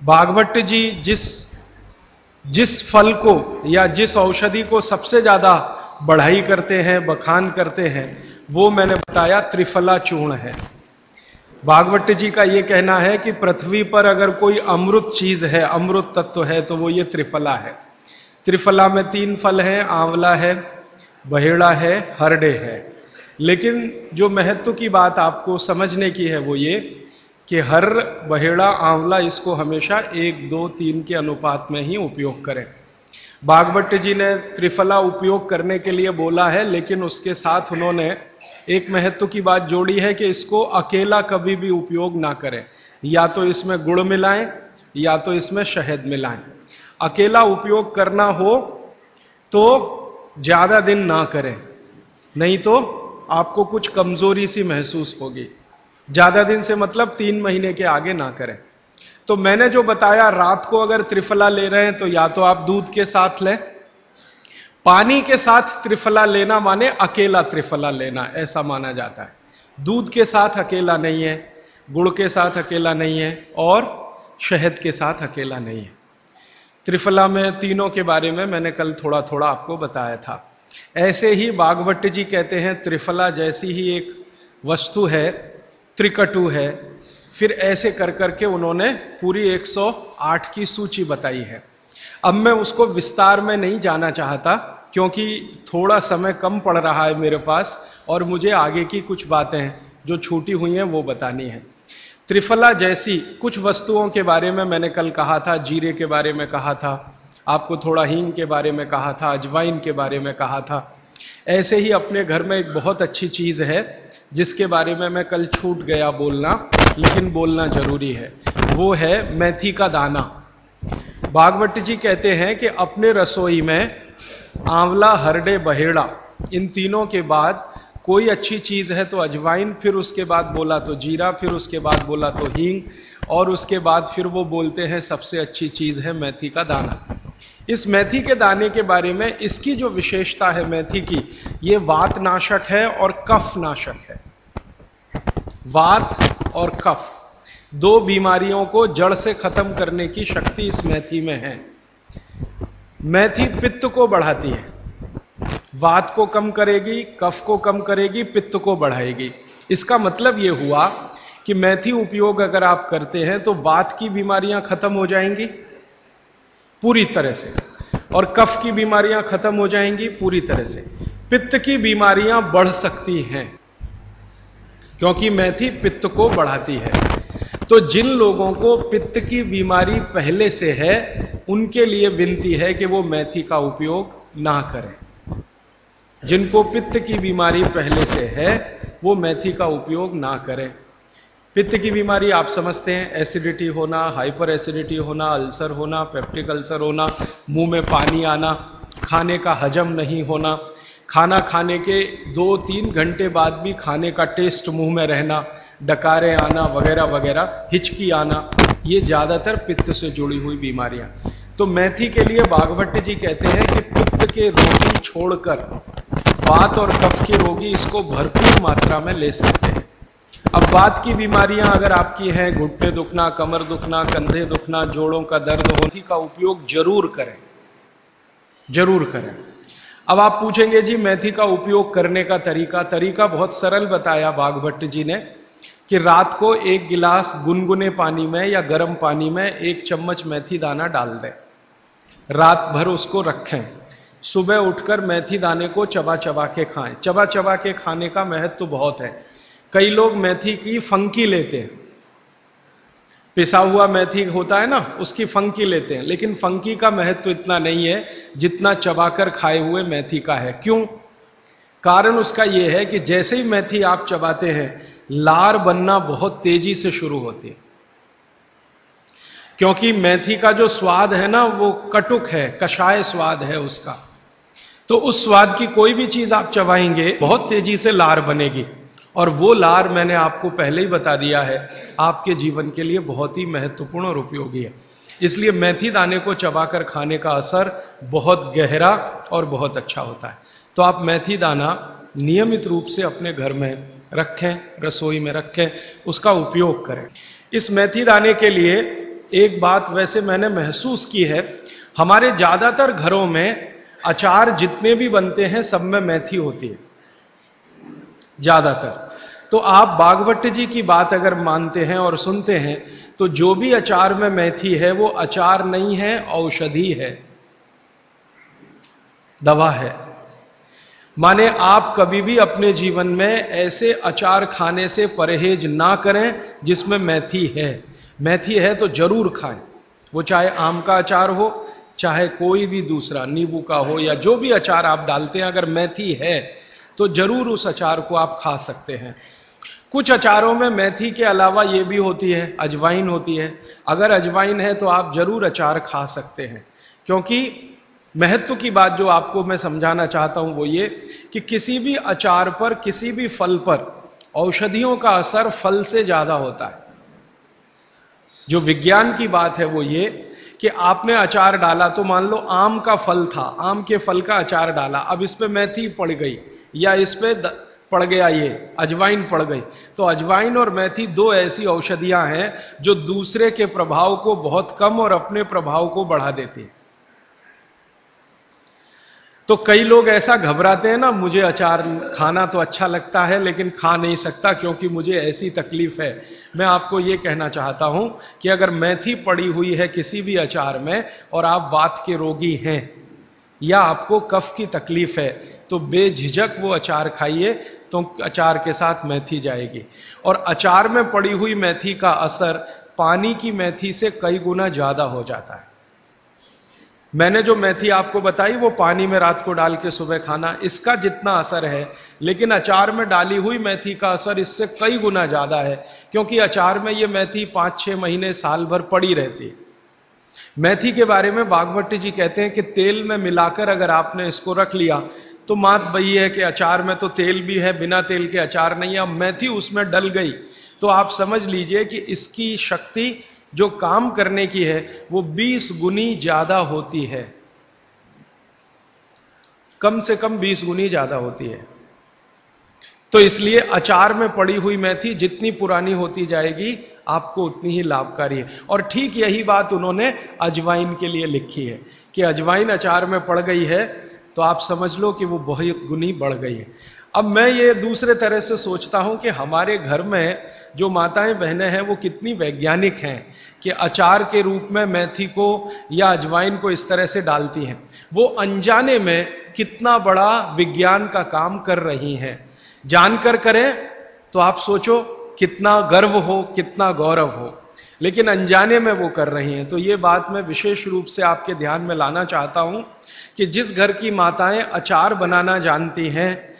भागवत जी जिस जिस फल को या जिस औषधि को सबसे ज़्यादा बढ़ाई करते हैं, बखान करते हैं, वो मैंने बताया त्रिफला चूर्ण है। भागवत जी का यह कहना है कि पृथ्वी पर अगर कोई अमृत चीज़ है, अमृत तत्व है तो वो ये त्रिफला है। त्रिफला में तीन फल हैं, आंवला है, बहेड़ा है, हरडे है। लेकिन जो महत्व की बात आपको समझने की है वो ये कि हर बहेड़ा, आंवला इसको हमेशा एक, दो, तीन के अनुपात में ही उपयोग करें। बागभट्ट जी ने त्रिफला उपयोग करने के लिए बोला है, लेकिन उसके साथ उन्होंने एक महत्व की बात जोड़ी है कि इसको अकेला कभी भी उपयोग ना करें। या तो इसमें गुड़ मिलाएँ, या तो इसमें शहद मिलाएँ। अकेला उपयोग करना हो तो ज़्यादा दिन ना करें, नहीं तो आपको कुछ कमज़ोरी सी महसूस होगी। ज़्यादा दिन से मतलब तीन महीने के आगे ना करें। तो मैंने जो बताया, रात को अगर त्रिफला ले रहे हैं तो या तो आप दूध के साथ लें, पानी के साथ त्रिफला लेना माने अकेला त्रिफला लेना, ऐसा माना जाता है। दूध के साथ अकेला नहीं है, गुड़ के साथ अकेला नहीं है, और शहद के साथ अकेला नहीं है। त्रिफला में, तीनों के बारे में मैंने कल थोड़ा थोड़ा आपको बताया था। ऐसे ही बागवट जी कहते हैं, त्रिफला जैसी ही एक वस्तु है त्रिकटु है। फिर ऐसे कर करके उन्होंने पूरी 108 की सूची बताई है। अब मैं उसको विस्तार में नहीं जाना चाहता, क्योंकि थोड़ा समय कम पड़ रहा है मेरे पास और मुझे आगे की कुछ बातें जो छूटी हुई हैं वो बतानी है। त्रिफला जैसी कुछ वस्तुओं के बारे में मैंने कल कहा था, जीरे के बारे में कहा था, आपको थोड़ा हींग के बारे में कहा था, अजवाइन के बारे में कहा था। ऐसे ही अपने घर में एक बहुत अच्छी चीज़ है जिसके बारे में मैं कल छूट गया बोलना, लेकिन बोलना ज़रूरी है। वो है मेथी का दाना। भागवत जी कहते हैं कि अपने रसोई में आंवला, हरडे, बहेड़ा, इन तीनों के बाद कोई अच्छी चीज़ है तो अजवाइन, फिर उसके बाद बोला तो जीरा, फिर उसके बाद बोला तो हींग, और उसके बाद फिर वो बोलते हैं सबसे अच्छी चीज़ है मेथी का दाना। इस मेथी के दाने के बारे में इसकी जो विशेषता है मेथी की, ये वात नाशक है और कफ नाशक है। वात और कफ, दो बीमारियों को जड़ से खत्म करने की शक्ति इस मेथी में है। मेथी पित्त को बढ़ाती है। वात को कम करेगी, कफ को कम करेगी, पित्त को बढ़ाएगी। इसका मतलब यह हुआ कि मेथी उपयोग अगर आप करते हैं तो वात की बीमारियाँ खत्म हो जाएँगी। पूरी तरह से। और कफ की बीमारियाँ खत्म हो जाएँगी पूरी तरह से। पित्त की बीमारियाँ बढ़ सकती हैं, क्योंकि मेथी पित्त को बढ़ाती है। तो जिन लोगों को पित्त की बीमारी पहले से है, उनके लिए विनती है कि वो मेथी का उपयोग ना करें। जिनको पित्त की बीमारी पहले से है, वो मेथी का उपयोग ना करें। पित्त की बीमारी आप समझते हैं एसिडिटी होना हाइपर एसिडिटी होना अल्सर होना पेप्टिक अल्सर होना, मुँह में पानी आना, खाने का हजम नहीं होना, खाना खाने के दो तीन घंटे बाद भी खाने का टेस्ट मुँह में रहना, डकारे आना, वगैरह वगैरह, हिचकी आना, ये ज़्यादातर पित्त से जुड़ी हुई बीमारियाँ। तो मैथी के लिए बागभट्ट जी कहते हैं कि पित्त के रोगी छोड़कर वात और कफ के रोगी इसको भरपूर मात्रा में ले सकते हैं। अब बात की बीमारियाँ अगर आपकी हैं, घुटने दुखना, कमर दुखना, कंधे दुखना, जोड़ों का दर्द होने का उपयोग ज़रूर करें। ज़रूर करें। अब आप पूछेंगे, जी, मेथी का उपयोग करने का तरीका? तरीका बहुत सरल बताया बाघभट्ट जी ने कि रात को एक गिलास गुनगुने पानी में या गर्म पानी में एक चम्मच मेथी दाना डाल दें। रात भर उसको रखें। सुबह उठकर मेथी दाने को चबा चबा के खाएँ। चबा चबा के खाने का महत्व तो बहुत है। कई लोग मेथी की फंकी लेते हैं। पिसा हुआ मेथी होता है ना, उसकी फंकी लेते हैं। लेकिन फंकी का महत्व इतना नहीं है जितना चबाकर खाए हुए मेथी का है। क्यों? कारण उसका यह है कि जैसे ही मेथी आप चबाते हैं, लार बनना बहुत तेज़ी से शुरू होती है। क्योंकि मेथी का जो स्वाद है ना, वो कटुक है, कषाय स्वाद है उसका। तो उस स्वाद की कोई भी चीज़ आप चबाएँगे, बहुत तेज़ी से लार बनेगी। और वो लार मैंने आपको पहले ही बता दिया है, आपके जीवन के लिए बहुत ही महत्वपूर्ण और उपयोगी है। इसलिए मेथी दाने को चबाकर खाने का असर बहुत गहरा और बहुत अच्छा होता है। तो आप मेथी दाना नियमित रूप से अपने घर में रखें, रसोई में रखें, उसका उपयोग करें। इस मेथी दाने के लिए एक बात वैसे मैंने महसूस की है, हमारे ज़्यादातर घरों में अचार जितने भी बनते हैं, सब में मेथी होती है। ज़्यादातर। तो आप बागवट जी की बात अगर मानते हैं और सुनते हैं तो जो भी अचार में मेथी है, वो अचार नहीं है, औषधि है। दवा है। माने आप कभी भी अपने जीवन में ऐसे अचार खाने से परहेज ना करें जिसमें मेथी है। मेथी है तो ज़रूर खाएँ। वो चाहे आम का अचार हो, चाहे कोई भी दूसरा, नींबू का हो, या जो भी अचार आप डालते हैं, अगर मेथी है तो ज़रूर उस अचार को आप खा सकते हैं। कुछ अचारों में मेथी के अलावा ये भी होती है, अजवाइन होती है। अगर अजवाइन है तो आप ज़रूर अचार खा सकते हैं। क्योंकि महत्व की बात जो आपको मैं समझाना चाहता हूँ वो ये कि किसी भी अचार पर, किसी भी फल पर औषधियों का असर फल से ज़्यादा होता है। जो विज्ञान की बात है वो ये कि आपने अचार डाला तो मान लो आम का फल था, आम के फल का अचार डाला, अब इस पे मेथी पड़ गई या इस पे पड़ गया ये, अजवाइन पड़ गई। तो अजवाइन और मेथी दो ऐसी औषधियाँ हैं जो दूसरे के प्रभाव को बहुत कम और अपने प्रभाव को बढ़ा देती हैं। तो कई लोग ऐसा घबराते हैं ना, मुझे अचार, खाना तो अच्छा लगता है लेकिन खा नहीं सकता क्योंकि मुझे ऐसी तकलीफ़ है। मैं आपको यह कहना चाहता हूँ कि अगर मेथी पड़ी हुई है किसी भी अचार में और आप वात के रोगी हैं, या आपको कफ की तकलीफ़ है तो बेझिझक वो अचार खाइए तो अचार के साथ मेथी जाएगी। और अचार में पड़ी हुई मेथी का असर पानी की मेथी से कई गुना ज़्यादा हो जाता है। मैंने जो मेथी आपको बताई, वो पानी में रात को डाल के सुबह खाना, इसका जितना असर है, लेकिन अचार में डाली हुई मेथी का असर इससे कई गुना ज़्यादा है, क्योंकि अचार में ये मेथी पाँच छह महीने साल भर पड़ी रहती है। मेथी के बारे में बागवती जी कहते हैं कि तेल में मिलाकर अगर आपने इसको रख लिया तो मात वही है कि अचार में तो तेल भी है, बिना तेल के अचार नहीं है। अब मेथी उसमें डल गई। तो आप समझ लीजिए कि इसकी शक्ति जो काम करने की है, वो 20 गुनी ज़्यादा होती है। कम से कम 20 गुनी ज़्यादा होती है। तो इसलिए अचार में पड़ी हुई मेथी जितनी पुरानी होती जाएगी, आपको उतनी ही लाभकारी है। और ठीक यही बात उन्होंने अजवाइन के लिए लिखी है कि अजवाइन अचार में पड़ गई है तो आप समझ लो कि वो बहुत गुनी बढ़ गई है। अब मैं ये दूसरे तरह से सोचता हूँ कि हमारे घर में जो माताएँ बहनें हैं, वो कितनी वैज्ञानिक हैं कि अचार के रूप में मेथी को या अजवाइन को इस तरह से डालती हैं। वो अनजाने में कितना बड़ा विज्ञान का काम कर रही हैं। जानकर करें तो आप सोचो कितना गर्व हो, कितना गौरव हो। लेकिन अनजाने में वो कर रही हैं। तो ये बात मैं विशेष रूप से आपके ध्यान में लाना चाहता हूँ कि जिस घर की माताएँ अचार बनाना जानती हैं,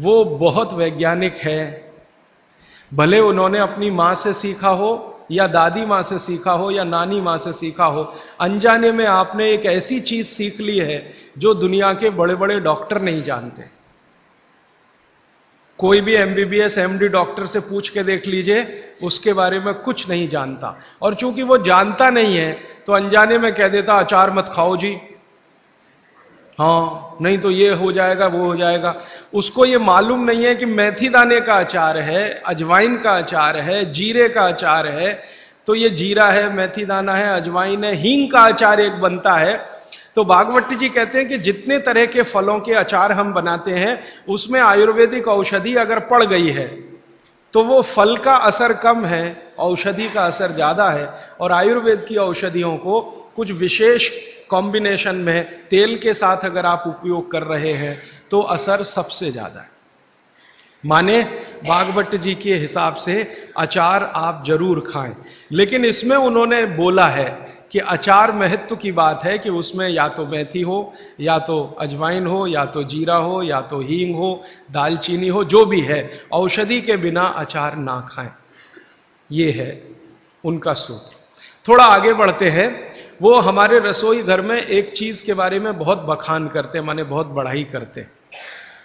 वो बहुत वैज्ञानिक है। भले उन्होंने अपनी माँ से सीखा हो, या दादी माँ से सीखा हो, या नानी माँ से सीखा हो, अनजाने में आपने एक ऐसी चीज़ सीख ली है जो दुनिया के बड़े बड़े डॉक्टर नहीं जानते। कोई भी एमबीबीएस एमडी डॉक्टर से पूछ के देख लीजिए, उसके बारे में कुछ नहीं जानता। और चूँकि वो जानता नहीं है तो अनजाने में कह देता, अचार मत खाओ जी। हाँ नहीं तो ये हो जाएगा, वो हो जाएगा। उसको ये मालूम नहीं है कि मेथी दाने का अचार है, अजवाइन का अचार है, जीरे का अचार है। तो ये जीरा है, मेथी दाना है, अजवाइन है, हींग का अचार एक बनता है। तो बागवती जी कहते हैं कि जितने तरह के फलों के अचार हम बनाते हैं, उसमें आयुर्वेदिक औषधि अगर पड़ गई है तो वो फल का असर कम है, औषधि का असर ज़्यादा है, और आयुर्वेद की औषधियों को कुछ विशेष कॉम्बिनेशन में तेल के साथ अगर आप उपयोग कर रहे हैं तो असर सबसे ज़्यादा है। माने बागवट जी के हिसाब से अचार आप ज़रूर खाएँ, लेकिन इसमें उन्होंने बोला है कि अचार महत्व की बात है कि उसमें या तो मेथी हो, या तो अजवाइन हो, या तो जीरा हो, या तो हींग हो, दालचीनी हो, जो भी है, औषधि के बिना अचार ना खाएँ। ये है उनका सूत्र। थोड़ा आगे बढ़ते हैं। वो हमारे रसोई घर में एक चीज़ के बारे में बहुत बखान करते हैं, माने बहुत बढ़ाई करते हैं।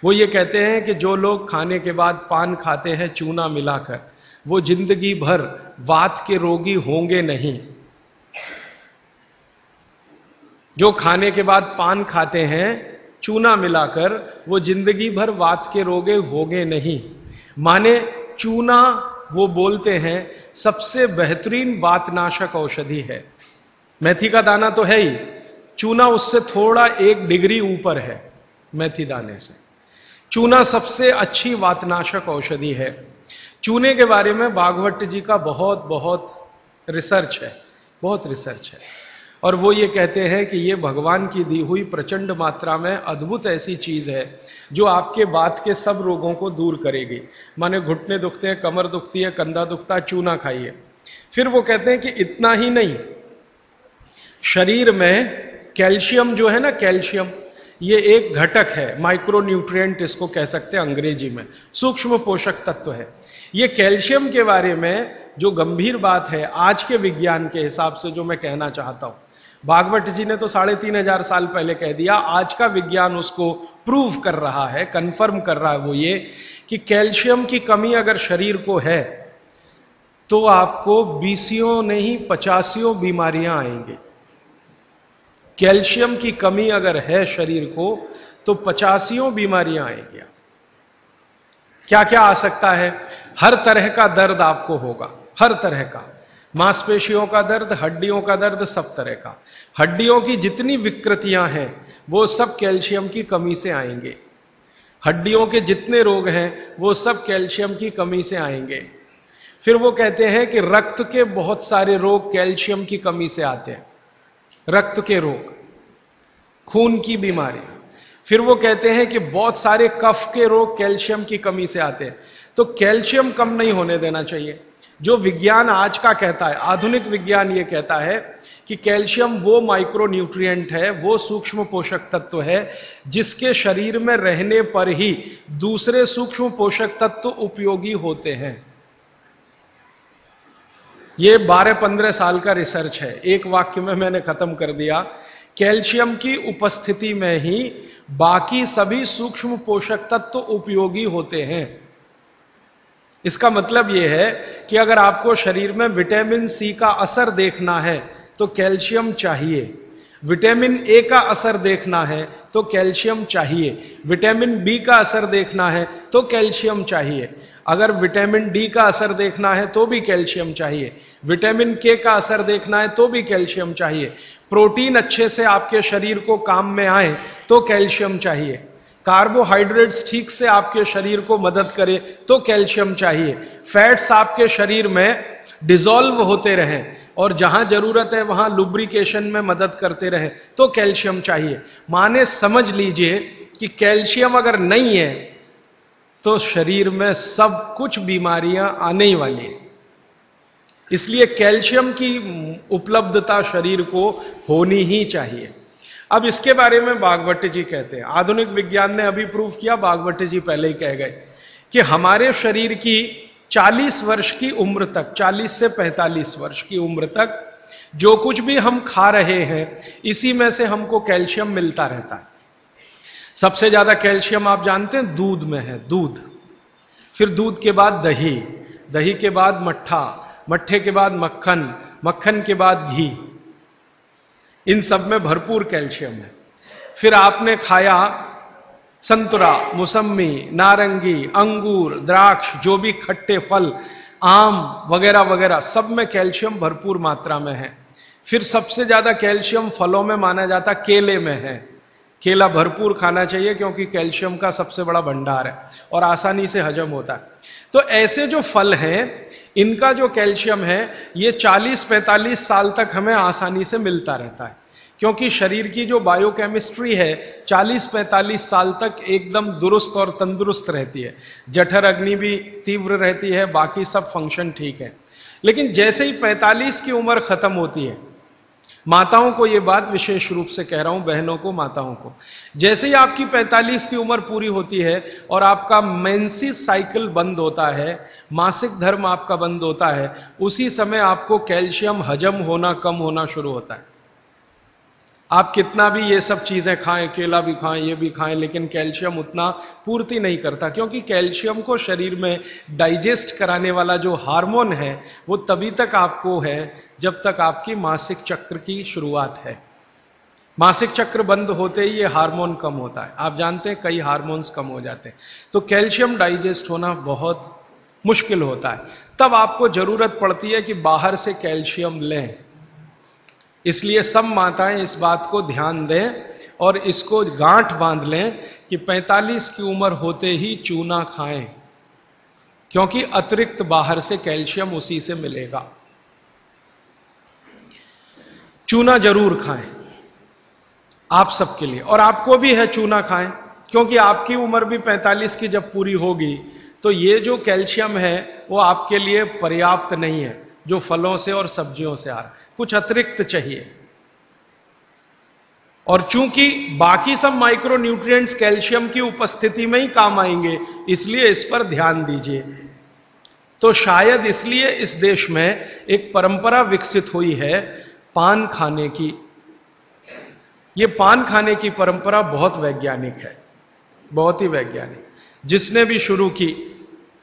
वो ये कहते हैं कि जो लोग खाने के बाद पान खाते हैं चूना मिलाकर, वो ज़िंदगी भर वात के रोगी होंगे नहीं। जो खाने के बाद पान खाते हैं, चूना मिलाकर, वो ज़िंदगी भर वात के रोगे होंगे नहीं। माने चूना, वो बोलते हैं, सबसे बेहतरीन वातनाशक औषधि है। मेथी का दाना तो है ही। चूना उससे थोड़ा एक डिग्री ऊपर है मेथी दाने से। चूना सबसे अच्छी वातनाशक औषधि है। चूने के बारे में बागवट जी का बहुत बहुत रिसर्च है, बहुत रिसर्च है। और वो ये कहते हैं कि ये भगवान की दी हुई प्रचंड मात्रा में अद्भुत ऐसी चीज़ है, जो आपके बात के सब रोगों को दूर करेगी। माने घुटने दुखते हैं, कमर दुखती है, कंधा दुखता चूना खाइए। फिर वो कहते हैं कि इतना ही नहीं, शरीर में कैल्शियम जो है ना, कैल्शियम, ये एक घटक है माइक्रो न्यूट्रिएंट इसको कह सकते हैं अंग्रेज़ी में, सूक्ष्म पोषक तत्व है। ये कैल्शियम के बारे में जो गंभीर बात है, आज के विज्ञान के हिसाब से जो मैं कहना चाहता हूँ भागवत जी ने तो साढ़े तीन हज़ार साल पहले कह दिया, आज का विज्ञान उसको प्रूव कर रहा है कंफर्म कर रहा है वो ये, कि कैल्शियम की कमी अगर शरीर को है तो आपको बीसियों नहीं, पचासियों बीमारियाँ आएँगी। कैल्शियम की कमी अगर है शरीर को तो पचासियों बीमारियाँ आएँगी। क्या क्या आ सकता है? हर तरह का दर्द आपको होगा, हर तरह का। मांसपेशियों का दर्द, हड्डियों का दर्द, सब तरह का। हड्डियों की जितनी विकृतियाँ हैं, वो सब कैल्शियम की कमी से आएँगे। हड्डियों के जितने रोग हैं, वो सब कैल्शियम की कमी से आएँगे। फिर वो कहते हैं कि रक्त के बहुत सारे रोग कैल्शियम की कमी से आते हैं। रक्त के रोग, खून की बीमारी। फिर वो कहते हैं कि बहुत सारे कफ के रोग कैल्शियम की कमी से आते हैं। तो कैल्शियम कम नहीं होने देना चाहिए। जो विज्ञान आज का कहता है, आधुनिक विज्ञान ये कहता है कि कैल्शियम वो माइक्रो न्यूट्रिएंट है, वो सूक्ष्म पोषक तत्व है, जिसके शरीर में रहने पर ही दूसरे सूक्ष्म पोषक तत्व उपयोगी होते हैं। ये 12-15 साल का रिसर्च है। एक वाक्य में मैंने खत्म कर दिया। कैल्शियम की उपस्थिति में ही बाकी सभी सूक्ष्म पोषक तत्व उपयोगी होते हैं। इसका मतलब यह है कि अगर आपको शरीर में विटामिन सी का असर देखना है तो कैल्शियम चाहिए। विटामिन ए का असर देखना है तो कैल्शियम चाहिए। विटामिन बी का असर देखना है तो कैल्शियम चाहिए। अगर विटामिन डी का असर देखना है तो भी कैल्शियम चाहिए। विटामिन के का असर देखना है तो भी कैल्शियम चाहिए। प्रोटीन अच्छे से आपके शरीर को काम में आए तो कैल्शियम चाहिए। कार्बोहाइड्रेट्स ठीक से आपके शरीर को मदद करे तो कैल्शियम चाहिए। फैट्स आपके शरीर में डिजोल्व होते रहें और जहाँ ज़रूरत है वहाँ लुब्रिकेशन में मदद करते रहे तो कैल्शियम चाहिए। माने समझ लीजिए कि कैल्शियम अगर नहीं है तो शरीर में सब कुछ बीमारियाँ आने ही वाली है। इसलिए कैल्शियम की उपलब्धता शरीर को होनी ही चाहिए। अब इसके बारे में बागवट जी कहते हैं। आधुनिक विज्ञान ने अभी प्रूव किया बागवट जी पहले ही कह गए कि हमारे शरीर की 40 वर्ष की उम्र तक 40 से 45 वर्ष की उम्र तक जो कुछ भी हम खा रहे हैं, इसी में से हमको कैल्शियम मिलता रहता है। सबसे ज़्यादा कैल्शियम आप जानते हैं, दूध में है, दूध। फिर दूध के बाद दही दही के बाद मट्ठा, मट्ठे के बाद मक्खन मक्खन के बाद घी। इन सब में भरपूर कैल्शियम है। फिर आपने खाया संतरा मौसमी नारंगी, अंगूर, द्राक्ष, जो भी खट्टे फल, आम वगैरह वगैरह, सब में कैल्शियम भरपूर मात्रा में है। फिर सबसे ज़्यादा कैल्शियम फलों में माना जाता केले में है। केला भरपूर खाना चाहिए क्योंकि कैल्शियम का सबसे बड़ा भंडार है और आसानी से हजम होता है। तो ऐसे जो फल हैं इनका जो कैल्शियम है, ये 40-45 साल तक हमें आसानी से मिलता रहता है। क्योंकि शरीर की जो बायोकेमिस्ट्री है 40-45 साल तक एकदम दुरुस्त और तंदुरुस्त रहती है। जठर अग्नि भी तीव्र रहती है, बाकी सब फ़ंक्शन ठीक है। लेकिन जैसे ही 45 की उम्र खत्म होती है माताओं को यह बात विशेष रूप से कह रहा हूँ, बहनों को, माताओं को। जैसे ही आपकी 45 की उम्र पूरी होती है और आपका मेंसिस साइकिल बंद होता है, मासिक धर्म आपका बंद होता है, उसी समय आपको कैल्शियम हजम होना, कम होना शुरू होता है। आप कितना भी ये सब चीज़ें खाएँ, केला भी खाएँ, ये भी खाएँ, लेकिन कैल्शियम उतना पूर्ति नहीं करता, क्योंकि कैल्शियम को शरीर में डाइजेस्ट कराने वाला जो हार्मोन है, वो तभी तक आपको है जब तक आपकी मासिक चक्र की शुरुआत है। मासिक चक्र बंद होते ही ये हार्मोन कम होता है। आप जानते हैं कई हार्मोन्स कम हो जाते हैं। तो कैल्शियम डाइजेस्ट होना बहुत मुश्किल होता है। तब आपको ज़रूरत पड़ती है कि बाहर से कैल्शियम लें। इसलिए सब माताएँ इस बात को ध्यान दें और इसको गांठ बाँध लें कि 45 की उम्र होते ही चूना खाएँ, क्योंकि अतिरिक्त बाहर से कैल्शियम उसी से मिलेगा। चूना ज़रूर खाएँ, आप सबके लिए। और आपको भी है चूना खाएँ, क्योंकि आपकी उम्र भी 45 की जब पूरी होगी तो ये जो कैल्शियम है, वो आपके लिए पर्याप्त नहीं है, जो फलों से और सब्जियों से आ रहा है। कुछ अतिरिक्त चाहिए। और चूँकि बाकी सब माइक्रो न्यूट्रिएंट्स कैल्शियम की उपस्थिति में ही काम आएँगे, इसलिए इस पर ध्यान दीजिए। तो शायद इसलिए इस देश में एक परंपरा विकसित हुई है पान खाने की। यह पान खाने की परंपरा बहुत वैज्ञानिक है, बहुत ही वैज्ञानिक। जिसने भी शुरू की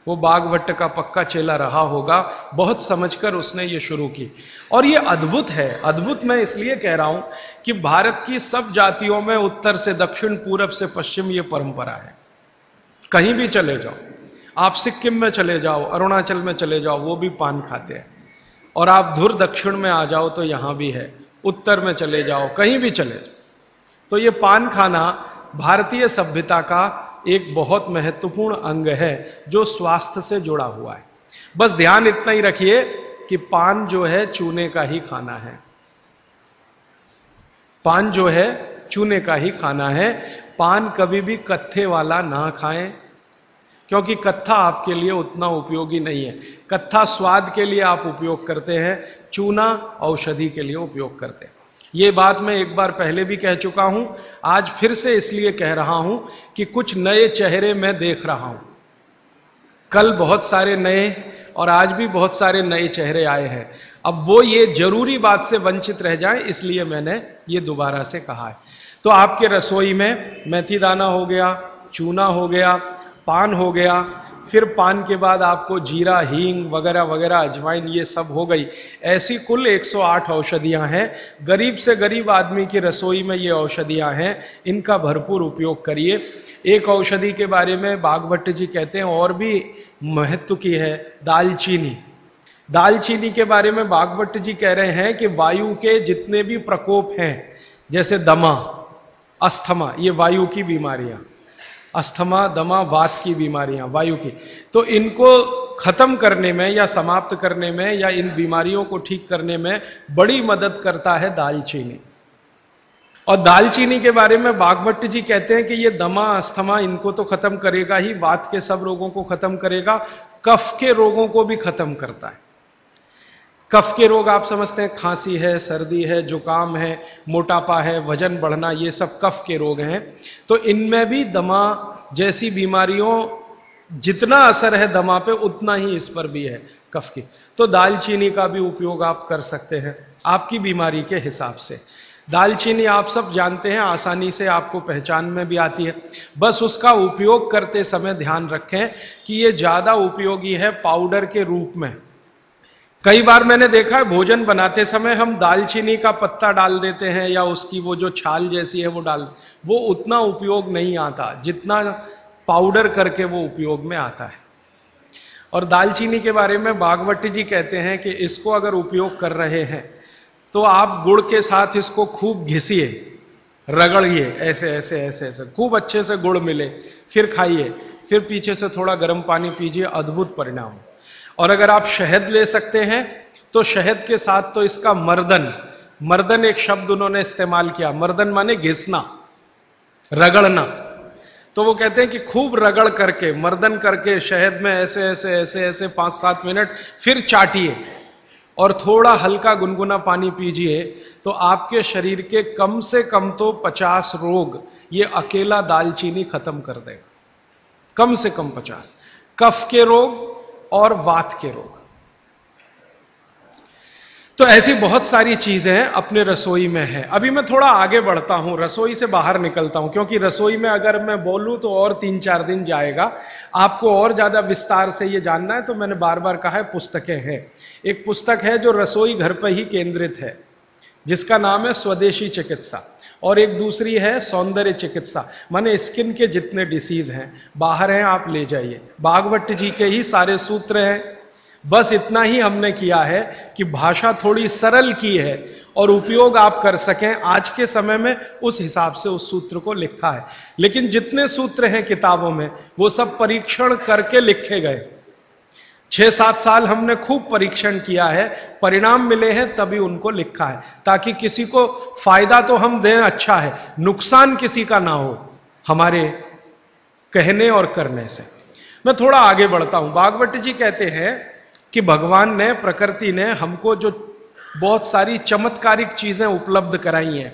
वो बागवट का पक्का चेला रहा होगा। बहुत समझकर उसने ये शुरू की। और ये अद्भुत है। अद्भुत मैं इसलिए कह रहा हूँ कि भारत की सब जातियों में उत्तर से दक्षिण, पूरब से पश्चिम ये परंपरा है। कहीं भी चले जाओ। आप सिक्किम में चले जाओ, अरुणाचल में चले जाओ, वो भी पान खाते हैं। और आप धुर दक्षिण में आ जाओ तो यहाँ भी है। उत्तर में चले जाओ, कहीं भी चले जाओ। तो ये पान खाना भारतीय सभ्यता का एक बहुत महत्वपूर्ण अंग है जो स्वास्थ्य से जुड़ा हुआ है। बस ध्यान इतना ही रखिए कि पान जो है चूने का ही खाना है। पान जो है चूने का ही खाना है। पान कभी भी कत्थे वाला ना खाएँ, क्योंकि कत्था आपके लिए उतना उपयोगी नहीं है। कत्था स्वाद के लिए आप उपयोग करते हैं, चूना औषधि के लिए उपयोग करते हैं। ये बात मैं एक बार पहले भी कह चुका हूँ। आज फिर से इसलिए कह रहा हूँ कि कुछ नए चेहरे मैं देख रहा हूँ। कल बहुत सारे नए और आज भी बहुत सारे नए चेहरे आए हैं। अब वो ये ज़रूरी बात से वंचित रह जाए, इसलिए मैंने ये दोबारा से कहा है। तो आपके रसोई में मेथी दाना हो गया, चूना हो गया, पान हो गया फिर पान के बाद आपको जीरा, हींग वगैरह वगैरह, अजवाइन, ये सब हो गई। ऐसी कुल 108 औषधियाँ हैं। गरीब से गरीब आदमी की रसोई में ये औषधियाँ हैं। इनका भरपूर उपयोग करिए। एक औषधि के बारे में बागभट्ट जी कहते हैं, और भी महत्व की है, दालचीनी। दालचीनी के बारे में बागभट्ट जी कह रहे हैं कि वायु के जितने भी प्रकोप हैं, जैसे दमा, अस्थमा, ये वायु की बीमारियाँ। अस्थमा, दमा, वात की बीमारियाँ, वायु की। तो इनको खत्म करने में या समाप्त करने में या इन बीमारियों को ठीक करने में बड़ी मदद करता है दालचीनी। और दालचीनी के बारे में बागभट्ट जी कहते हैं कि ये दमा, अस्थमा इनको तो खत्म करेगा ही, वात के सब रोगों को खत्म करेगा, कफ के रोगों को भी खत्म करता है। कफ के रोग आप समझते हैं, खांसी है, सर्दी है, जुकाम है, मोटापा है, वज़न बढ़ना, ये सब कफ के रोग हैं। तो इनमें भी दमा जैसी बीमारियों, जितना असर है दमा पे, उतना ही इस पर भी है कफ की। तो दालचीनी का भी उपयोग आप कर सकते हैं, आपकी बीमारी के हिसाब से। दालचीनी आप सब जानते हैं, आसानी से आपको पहचान में भी आती है। बस उसका उपयोग करते समय ध्यान रखें कि ये ज़्यादा उपयोगी है पाउडर के रूप में। कई बार मैंने देखा है, भोजन बनाते समय हम दालचीनी का पत्ता डाल देते हैं या उसकी वो जो छाल जैसी है वो डाल वो उतना उपयोग नहीं आता, जितना पाउडर करके वो उपयोग में आता है। और दालचीनी के बारे में बागवती जी कहते हैं कि इसको अगर उपयोग कर रहे हैं तो आप गुड़ के साथ इसको खूब घिसिए, रगड़िए, ऐसे ऐसे ऐसे ऐसे, खूब अच्छे से गुड़ मिले, फिर खाइए, फिर पीछे से थोड़ा गर्म पानी पीजिए, अद्भुत परिणाम। और अगर आप शहद ले सकते हैं तो शहद के साथ तो इसका मर्दन मर्दन एक शब्द उन्होंने इस्तेमाल किया। मर्दन माने घिसना, रगड़ना। तो वो कहते हैं कि खूब रगड़ करके, मर्दन करके शहद में ऐसे ऐसे ऐसे ऐसे पाँच सात मिनट फिर चाटिए और थोड़ा हल्का गुनगुना पानी पीजिए तो आपके शरीर के कम से कम तो पचास रोग, ये अकेला दालचीनी खत्म कर देगा। कम से कम पचास। कफ के रोग और वात के रोग। तो ऐसी बहुत सारी चीज़ें अपने रसोई में है। अभी मैं थोड़ा आगे बढ़ता हूँ, रसोई से बाहर निकलता हूँ, क्योंकि रसोई में अगर मैं बोलूँ तो और तीन चार दिन जाएगा। आपको और ज़्यादा विस्तार से ये जानना है तो मैंने बार बार कहा है पुस्तकें हैं। एक पुस्तक है जो रसोई घर पर ही केंद्रित है, जिसका नाम है स्वदेशी चिकित्सा। और एक दूसरी है सौंदर्य चिकित्सा। माने स्किन के जितने डिसीज हैं, बाहर हैं, आप ले जाइए। बागवट जी के ही सारे सूत्र हैं। बस इतना ही हमने किया है कि भाषा थोड़ी सरल की है और उपयोग आप कर सकें। आज के समय में उस हिसाब से उस सूत्र को लिखा है। लेकिन जितने सूत्र हैं किताबों में, वो सब परीक्षण करके लिखे गए। छह सात साल हमने खूब परीक्षण किया है, परिणाम मिले हैं, तभी उनको लिखा है। ताकि किसी को फ़ायदा तो हम दें अच्छा है। नुकसान किसी का ना हो, हमारे कहने और करने से। मैं थोड़ा आगे बढ़ता हूँ। बागवट जी कहते हैं कि भगवान ने, प्रकृति ने हमको जो बहुत सारी चमत्कारिक चीज़ें उपलब्ध कराई हैं,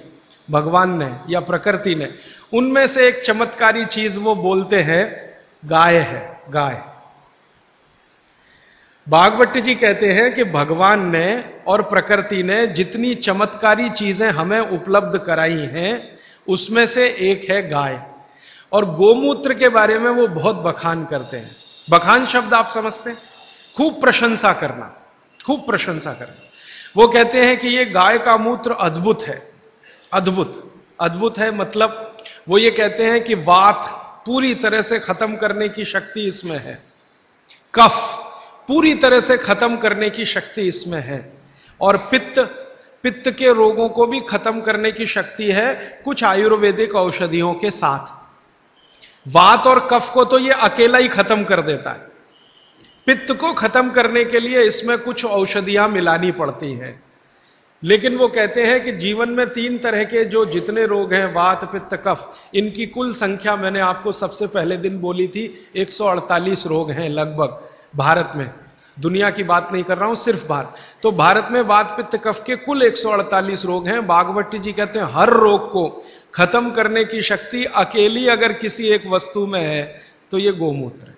भगवान ने या प्रकृति ने, उनमें से एक चमत्कारी चीज़ वो बोलते हैं, गाय है, गाय। बागवट जी कहते हैं कि भगवान ने और प्रकृति ने जितनी चमत्कारी चीज़ें हमें उपलब्ध कराई हैं, उसमें से एक है गाय। और गोमूत्र के बारे में वो बहुत बखान करते हैं। बखान शब्द आप समझते हैं? खूब प्रशंसा करना, खूब प्रशंसा करना। वो कहते हैं कि ये गाय का मूत्र अद्भुत है, अद्भुत अद्भुत है मतलब वो ये कहते हैं कि वात पूरी तरह से खत्म करने की शक्ति इसमें है। कफ पूरी तरह से खत्म करने की शक्ति इसमें है। और पित्त पित्त के रोगों को भी खत्म करने की शक्ति है कुछ आयुर्वेदिक औषधियों के साथ। वात और कफ को तो ये अकेला ही खत्म कर देता है। पित्त को खत्म करने के लिए इसमें कुछ औषधियाँ मिलानी पड़ती हैं। लेकिन वो कहते हैं कि जीवन में तीन तरह के जो जितने रोग हैं, वात, पित्त, कफ, इनकी कुल संख्या मैंने आपको सबसे पहले दिन बोली थी 148 रोग हैं लगभग। भारत में। दुनिया की बात नहीं कर रहा हूँ, सिर्फ़ भारत। तो भारत में वात पित्त कफ के कुल 148 रोग हैं। बागवती जी कहते हैं, हर रोग को खत्म करने की शक्ति अकेली अगर किसी एक वस्तु में है तो ये गोमूत्र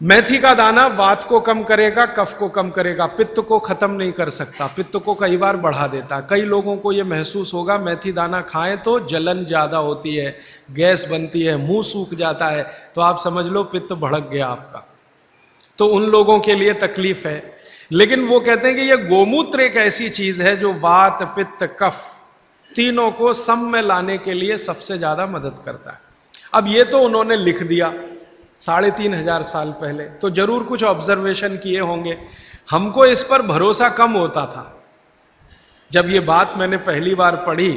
मेथी का दाना वात को कम करेगा, कफ को कम करेगा। पित्त को खत्म नहीं कर सकता। पित्त को कई बार बढ़ा देता। कई लोगों को यह महसूस होगा, मेथी दाना खाएँ तो जलन ज़्यादा होती है, गैस बनती है, मुँह सूख जाता है। तो आप समझ लो, पित्त भड़क गया आपका। तो उन लोगों के लिए तकलीफ़ है। लेकिन वो कहते हैं कि यह गोमूत्र एक ऐसी चीज़ है जो वात, पित्त, कफ तीनों को सम में लाने के लिए सबसे ज़्यादा मदद करता है। अब ये तो उन्होंने लिख दिया साढ़े तीन हज़ार साल पहले। तो ज़रूर कुछ ऑब्जर्वेशन किए होंगे। हमको इस पर भरोसा कम होता था। जब ये बात मैंने पहली बार पढ़ी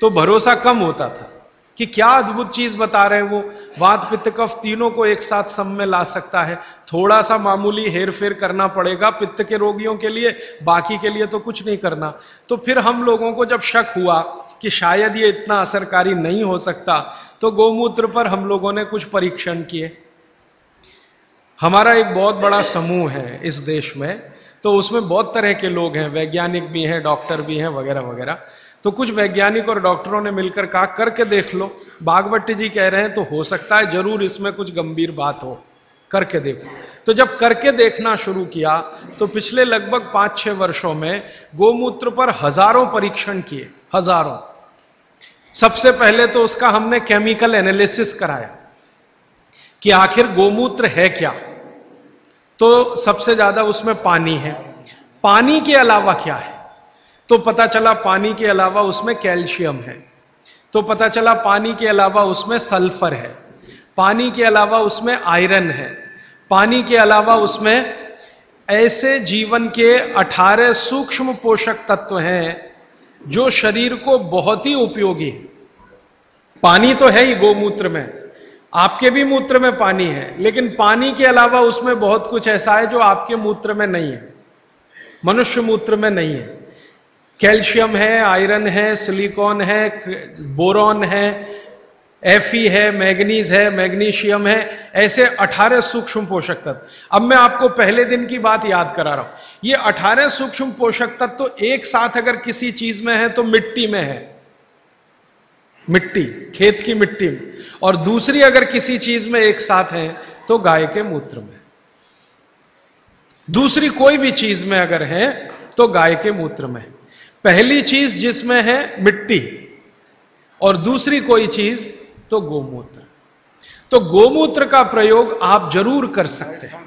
तो भरोसा कम होता था। कि क्या अद्भुत चीज़ बता रहे हैं वो। वात पित्त कफ तीनों को एक साथ सम में ला सकता है। थोड़ा सा मामूली हेर फेर करना पड़ेगा पित्त के रोगियों के लिए, बाकी के लिए तो कुछ नहीं करना। तो फिर हम लोगों को जब शक हुआ कि शायद ये इतना असरकारी नहीं हो सकता तो गोमूत्र पर हम लोगों ने कुछ परीक्षण किए। हमारा एक बहुत बड़ा समूह है इस देश में तो उसमें बहुत तरह के लोग हैं, वैज्ञानिक भी हैं, डॉक्टर भी हैं, वगैरह वगैरह। तो कुछ वैज्ञानिक और डॉक्टरों ने मिलकर कहा, करके देख लो। बागवती जी कह रहे हैं तो हो सकता है ज़रूर इसमें कुछ गंभीर बात हो। करके देखो। तो जब करके देखना शुरू किया तो पिछले लगभग पाँच छह वर्षों में गोमूत्र पर हज़ारों परीक्षण किए, हज़ारों। सबसे पहले तो उसका हमने केमिकल एनालिसिस कराया कि आखिर गोमूत्र है क्या। तो सबसे ज़्यादा उसमें पानी है। पानी के अलावा क्या है? तो पता चला पानी के अलावा उसमें कैल्शियम है। तो पता चला पानी के अलावा उसमें सल्फ़र है। पानी के अलावा उसमें आयरन है। पानी के अलावा उसमें ऐसे जीवन के 18 सूक्ष्म पोषक तत्व हैं जो शरीर को बहुत ही उपयोगी है। पानी तो है ही गोमूत्र में। आपके भी मूत्र में पानी है, लेकिन पानी के अलावा उसमें बहुत कुछ ऐसा है जो आपके मूत्र में नहीं है। मनुष्य मूत्र में नहीं है। कैल्शियम है, आयरन है, सिलिकॉन है, बोरॉन है एफी है, मैग्नीज है, मैग्नीशियम है, ऐसे 18 सूक्ष्म पोषक तत्व। अब मैं आपको पहले दिन की बात याद करा रहा हूँ। ये 18 सूक्ष्म पोषक तत्व तो एक साथ अगर किसी चीज़ में है तो मिट्टी में है। मिट्टी, खेत की मिट्टी में। और दूसरी अगर किसी चीज़ में एक साथ है तो गाय के मूत्र में। दूसरी कोई भी चीज़ में अगर है तो गाय के मूत्र में। पहली चीज़ जिसमें है मिट्टी, और दूसरी कोई चीज़ तो गोमूत्र। तो गोमूत्र का प्रयोग आप ज़रूर कर सकते हैं।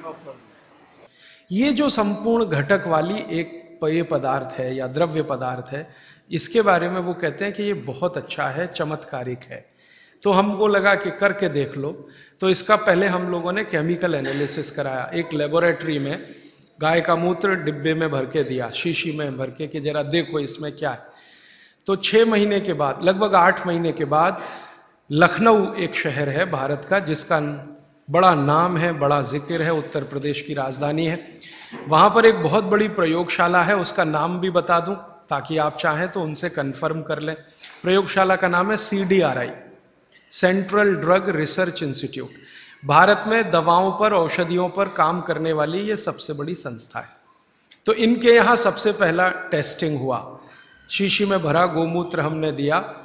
ये जो संपूर्ण घटक वाली एक पेय पदार्थ है या द्रव्य पदार्थ है, इसके बारे में वो कहते हैं कि ये बहुत अच्छा है, चमत्कारिक है। तो हमको लगा कि करके देख लो। तो इसका पहले हम लोगों ने केमिकल एनालिसिस कराया। एक लेबोरेटरी में गाय का मूत्र डिब्बे में भर के दिया, शीशी में भर के कि जरा देखो इसमें क्या है। तो छह महीने के बाद, लगभग आठ महीने के बाद लखनऊ एक शहर है भारत का, जिसका बड़ा नाम है, बड़ा ज़िक्र है, उत्तर प्रदेश की राजधानी है। वहाँ पर एक बहुत बड़ी प्रयोगशाला है, उसका नाम भी बता दूँ, ताकि आप चाहें तो उनसे कंफर्म कर लें। प्रयोगशाला का नाम है CDRI central drug research institute Bharat में दवाओं पर, औषधियों पर काम करने वाली ये सबसे बड़ी संस्था है। तो इनके यहाँ सबसे पहला टेस्टिंग हुआ। शीशी में भरा गोमूत्र हमने दिया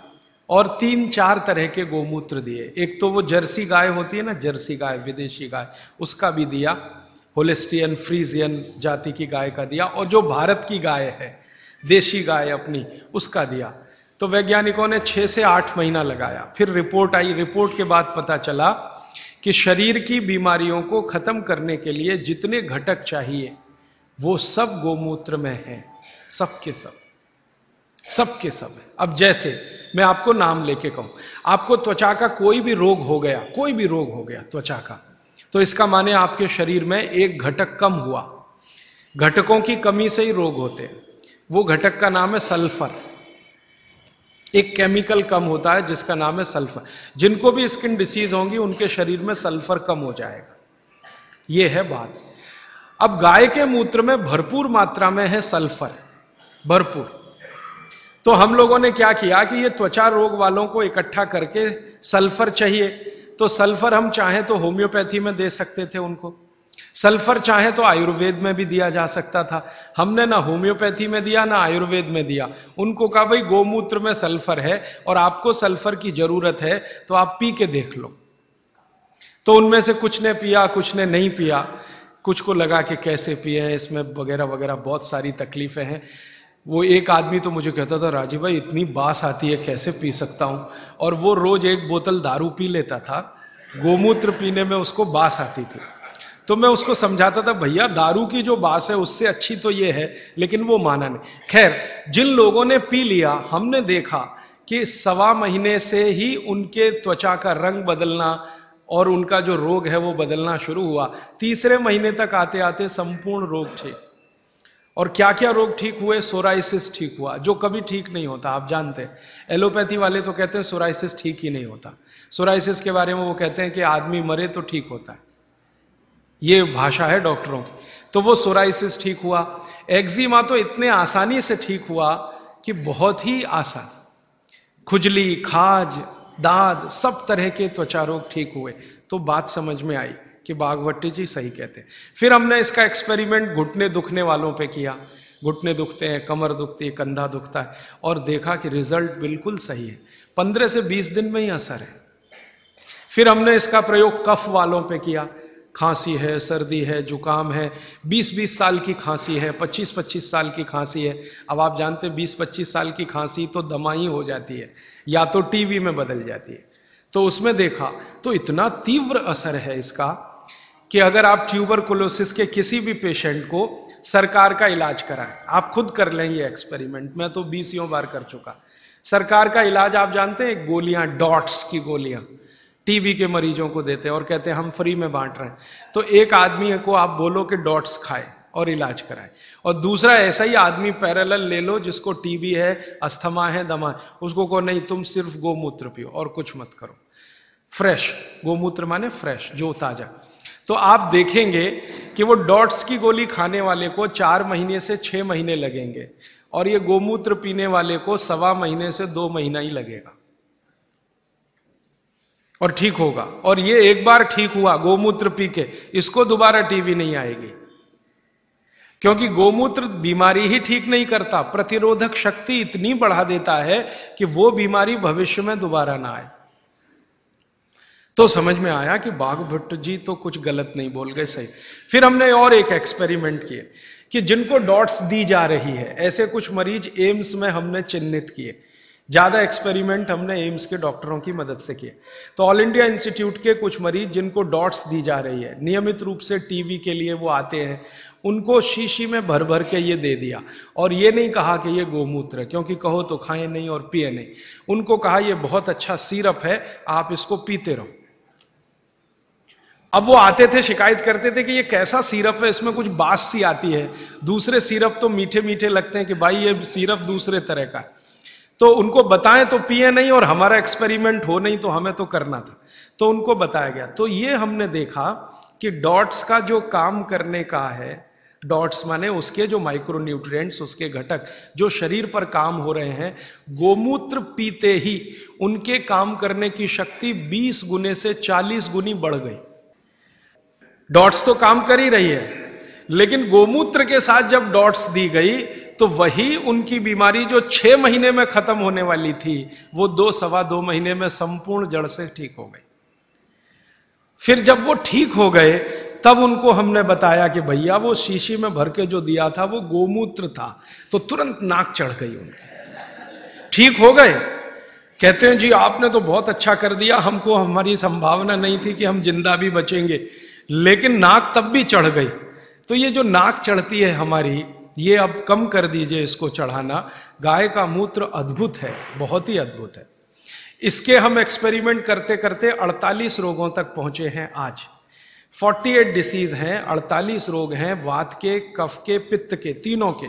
और तीन चार तरह के गोमूत्र दिए। एक तो वो जर्सी गाय होती है ना, जर्सी गाय, विदेशी गाय, उसका भी दिया। होलिस्टियन, फ्रीजियन जाति की गाय का दिया और जो भारत की गाय है, देशी गाय अपनी, उसका दिया। तो वैज्ञानिकों ने छह से आठ महीना लगाया। फिर रिपोर्ट आई, रिपोर्ट के बाद पता चला कि शरीर की बीमारियों को खत्म करने के लिए जितने घटक चाहिए, वो सब गोमूत्र में हैं। सबके सब। सबके सब है। अब जैसे मैं आपको नाम लेके कहूँ, आपको त्वचा का कोई भी रोग हो गया, कोई भी रोग हो गया त्वचा का तो इसका माने आपके शरीर में एक घटक कम हुआ। घटकों की कमी से ही रोग होते हैं। वो घटक का नाम है सल्फ़र। एक केमिकल कम होता है, जिसका नाम है सल्फ़र जिनको भी स्किन डिसीज होंगी, उनके शरीर में सल्फ़र कम हो जाएगा। यह है बात। अब गाय के मूत्र में भरपूर मात्रा में है सल्फ़र भरपूर. तो हम लोगों ने क्या किया कि ये त्वचा रोग वालों को इकट्ठा करके सल्फ़र चाहिए। तो सल्फ़र हम चाहें तो होम्योपैथी में दे सकते थे उनको। सल्फ़र चाहे तो आयुर्वेद में भी दिया जा सकता था। हमने ना होम्योपैथी में दिया, ना आयुर्वेद में दिया। उनको कहा, भाई, गोमूत्र में सल्फ़र है और आपको सल्फ़र की ज़रूरत है तो आप पी के देख लो। तो उनमें से कुछ ने पिया, कुछ ने नहीं पिया। कुछ को लगा कि कैसे पिए हैं, इसमें वगैरह वगैरह बहुत सारी तकलीफें हैं। वो एक आदमी तो मुझे कहता था राजीव भाई, इतनी बास आती है, कैसे पी सकता हूँ? और वो रोज एक बोतल दारू पी लेता था। गोमूत्र पीने में उसको बास आती थी। तो मैं उसको समझाता था, भैया, दारू की जो बास है उससे अच्छी तो ये है, लेकिन वो माना नहीं। खैर, जिन लोगों ने पी लिया, हमने देखा कि सवा महीने से ही उनके त्वचा का रंग बदलना और उनका जो रोग है वो बदलना शुरू हुआ। तीसरे महीने तक आते आते संपूर्ण रोग ठीक। और क्या क्या रोग ठीक हुए? सोराइसिस ठीक हुआ, जो कभी ठीक नहीं होता, आप जानते हैं। एलोपैथी वाले तो कहते हैं सोराइसिस ठीक ही नहीं होता। सोराइसिस के बारे में वो कहते हैं कि आदमी मरे तो ठीक होता है। ये भाषा है डॉक्टरों की। तो वो सोराइसिस ठीक हुआ। एक्जिमा तो इतने आसानी से ठीक हुआ कि बहुत ही आसान। खुजली, खाज, दाद, सब तरह के त्वचा रोग ठीक हुए। तो बात समझ में आई कि बागवट्टी जी सही कहते हैं। फिर हमने इसका एक्सपेरिमेंट घुटने दुखने वालों पे किया। घुटने दुखते हैं, कमर दुखती है, कंधा दुखता है और देखा कि रिज़ल्ट बिल्कुल सही है। पंद्रह से बीस दिन में ही असर है। फिर हमने इसका प्रयोग कफ वालों पे किया। खांसी है, सर्दी है, जुकाम है 20-20 साल की खांसी है 25-25 साल की खांसी है। अब आप जानते हैं 20-25 साल की खांसी तो दमाई हो जाती है, या तो टीवी में बदल जाती है। तो उसमें देखा तो इतना तीव्र असर है इसका कि अगर आप ट्यूबरकुलोसिस के किसी भी पेशेंट को सरकार का इलाज कराएँ, आप खुद कर लें ये एक्सपेरिमेंट, मैं तो बीसियों बार कर चुका। सरकार का इलाज, आप जानते हैं गोलियाँ, डॉट्स की गोलियाँ टीबी के मरीजों को देते हैं और कहते हैं, हम फ्री में बांट रहे हैं। तो एक आदमी को आप बोलो कि डॉट्स खाए और इलाज कराए। और दूसरा ऐसा ही आदमी पैरेलल ले लो जिसको टीबी है, अस्थमा है, दमा है। उसको को नहीं, तुम सिर्फ़ गोमूत्र पियो और कुछ मत करो। फ्रेश, गोमूत्र माने फ्रेश, जो ताज़ा। तो आप देखेंगे कि वो डॉट्स की गोली खाने वाले को चार महीने से छह महीने लगेंगे और ये गोमूत्र पीने वाले को सवा महीने से दो महीना ही लगेगा। और ठीक होगा। और ये एक बार ठीक हुआ, गोमूत्र पी के, इसको दोबारा टीवी नहीं आएगी। क्योंकि गोमूत्र बीमारी ही ठीक नहीं करता, प्रतिरोधक शक्ति इतनी बढ़ा देता है कि वो बीमारी भविष्य में दोबारा ना आए। तो समझ में आया कि बाघ भट्ट जी तो कुछ गलत नहीं बोल गए, सही। फिर हमने और एक एक्सपेरिमेंट किए कि जिनको डॉट्स दी जा रही है, ऐसे कुछ मरीज़ एम्स में हमने चिन्हित किए। ज़्यादा एक्सपेरिमेंट हमने एम्स के डॉक्टरों की मदद से किए। तो ऑल इंडिया इंस्टीट्यूट के कुछ मरीज़ जिनको डॉट्स दी जा रही है, नियमित रूप से टीवी के लिए वो आते हैं, उनको शीशी में भर भर के ये दे दिया। और ये नहीं कहा कि ये गोमूत्र है, क्योंकि कहो तो खाएँ नहीं और पिए नहीं। उनको कहा, ये बहुत अच्छा सीरप है, आप इसको पीते रहो। अब वो आते थे, शिकायत करते थे कि ये कैसा सीरप है, इसमें कुछ बास सी आती है। दूसरे सीरप तो मीठे मीठे लगते हैं कि भाई, ये सीरप दूसरे तरह का है। तो उनको बताएँ तो पिए नहीं और हमारा एक्सपेरिमेंट हो नहीं तो हमें तो करना था। तो उनको बताया गया। तो ये हमने देखा कि डॉट्स का जो काम करने का है डॉट्स माने उसके जो माइक्रोन्यूट्रिएंट्स उसके घटक, जो शरीर पर काम हो रहे हैं, गोमूत्र पीते ही उनके काम करने की शक्ति 20 गुने से 40 गुनी बढ़ गई। डॉट्स तो काम कर ही रही है, लेकिन गोमूत्र के साथ जब डॉट्स दी गई तो वही उनकी बीमारी जो छह महीने में खत्म होने वाली थी, वो दो, सवा दो महीने में संपूर्ण जड़ से ठीक हो गई। फिर जब वो ठीक हो गए, तब उनको हमने बताया कि भैया, वो शीशी में भर के जो दिया था, वो गोमूत्र था। तो तुरंत नाक चढ़ गई उनकी। ठीक हो गए। कहते हैं, जी, आपने तो बहुत अच्छा कर दिया। हमको हमारी संभावना नहीं थी कि हम ज़िंदा भी बचेंगे। लेकिन नाक तब भी चढ़ गई। तो ये जो नाक चढ़ती है हमारी ये अब कम कर दीजिए इसको चढ़ाना। गाय का मूत्र अद्भुत है, बहुत ही अद्भुत है। इसके हम एक्सपेरिमेंट करते करते 48 रोगों तक पहुँचे हैं आज। 48 डिसीज हैं 48 रोग हैं, वात के, कफ के, पित्त के, तीनों के,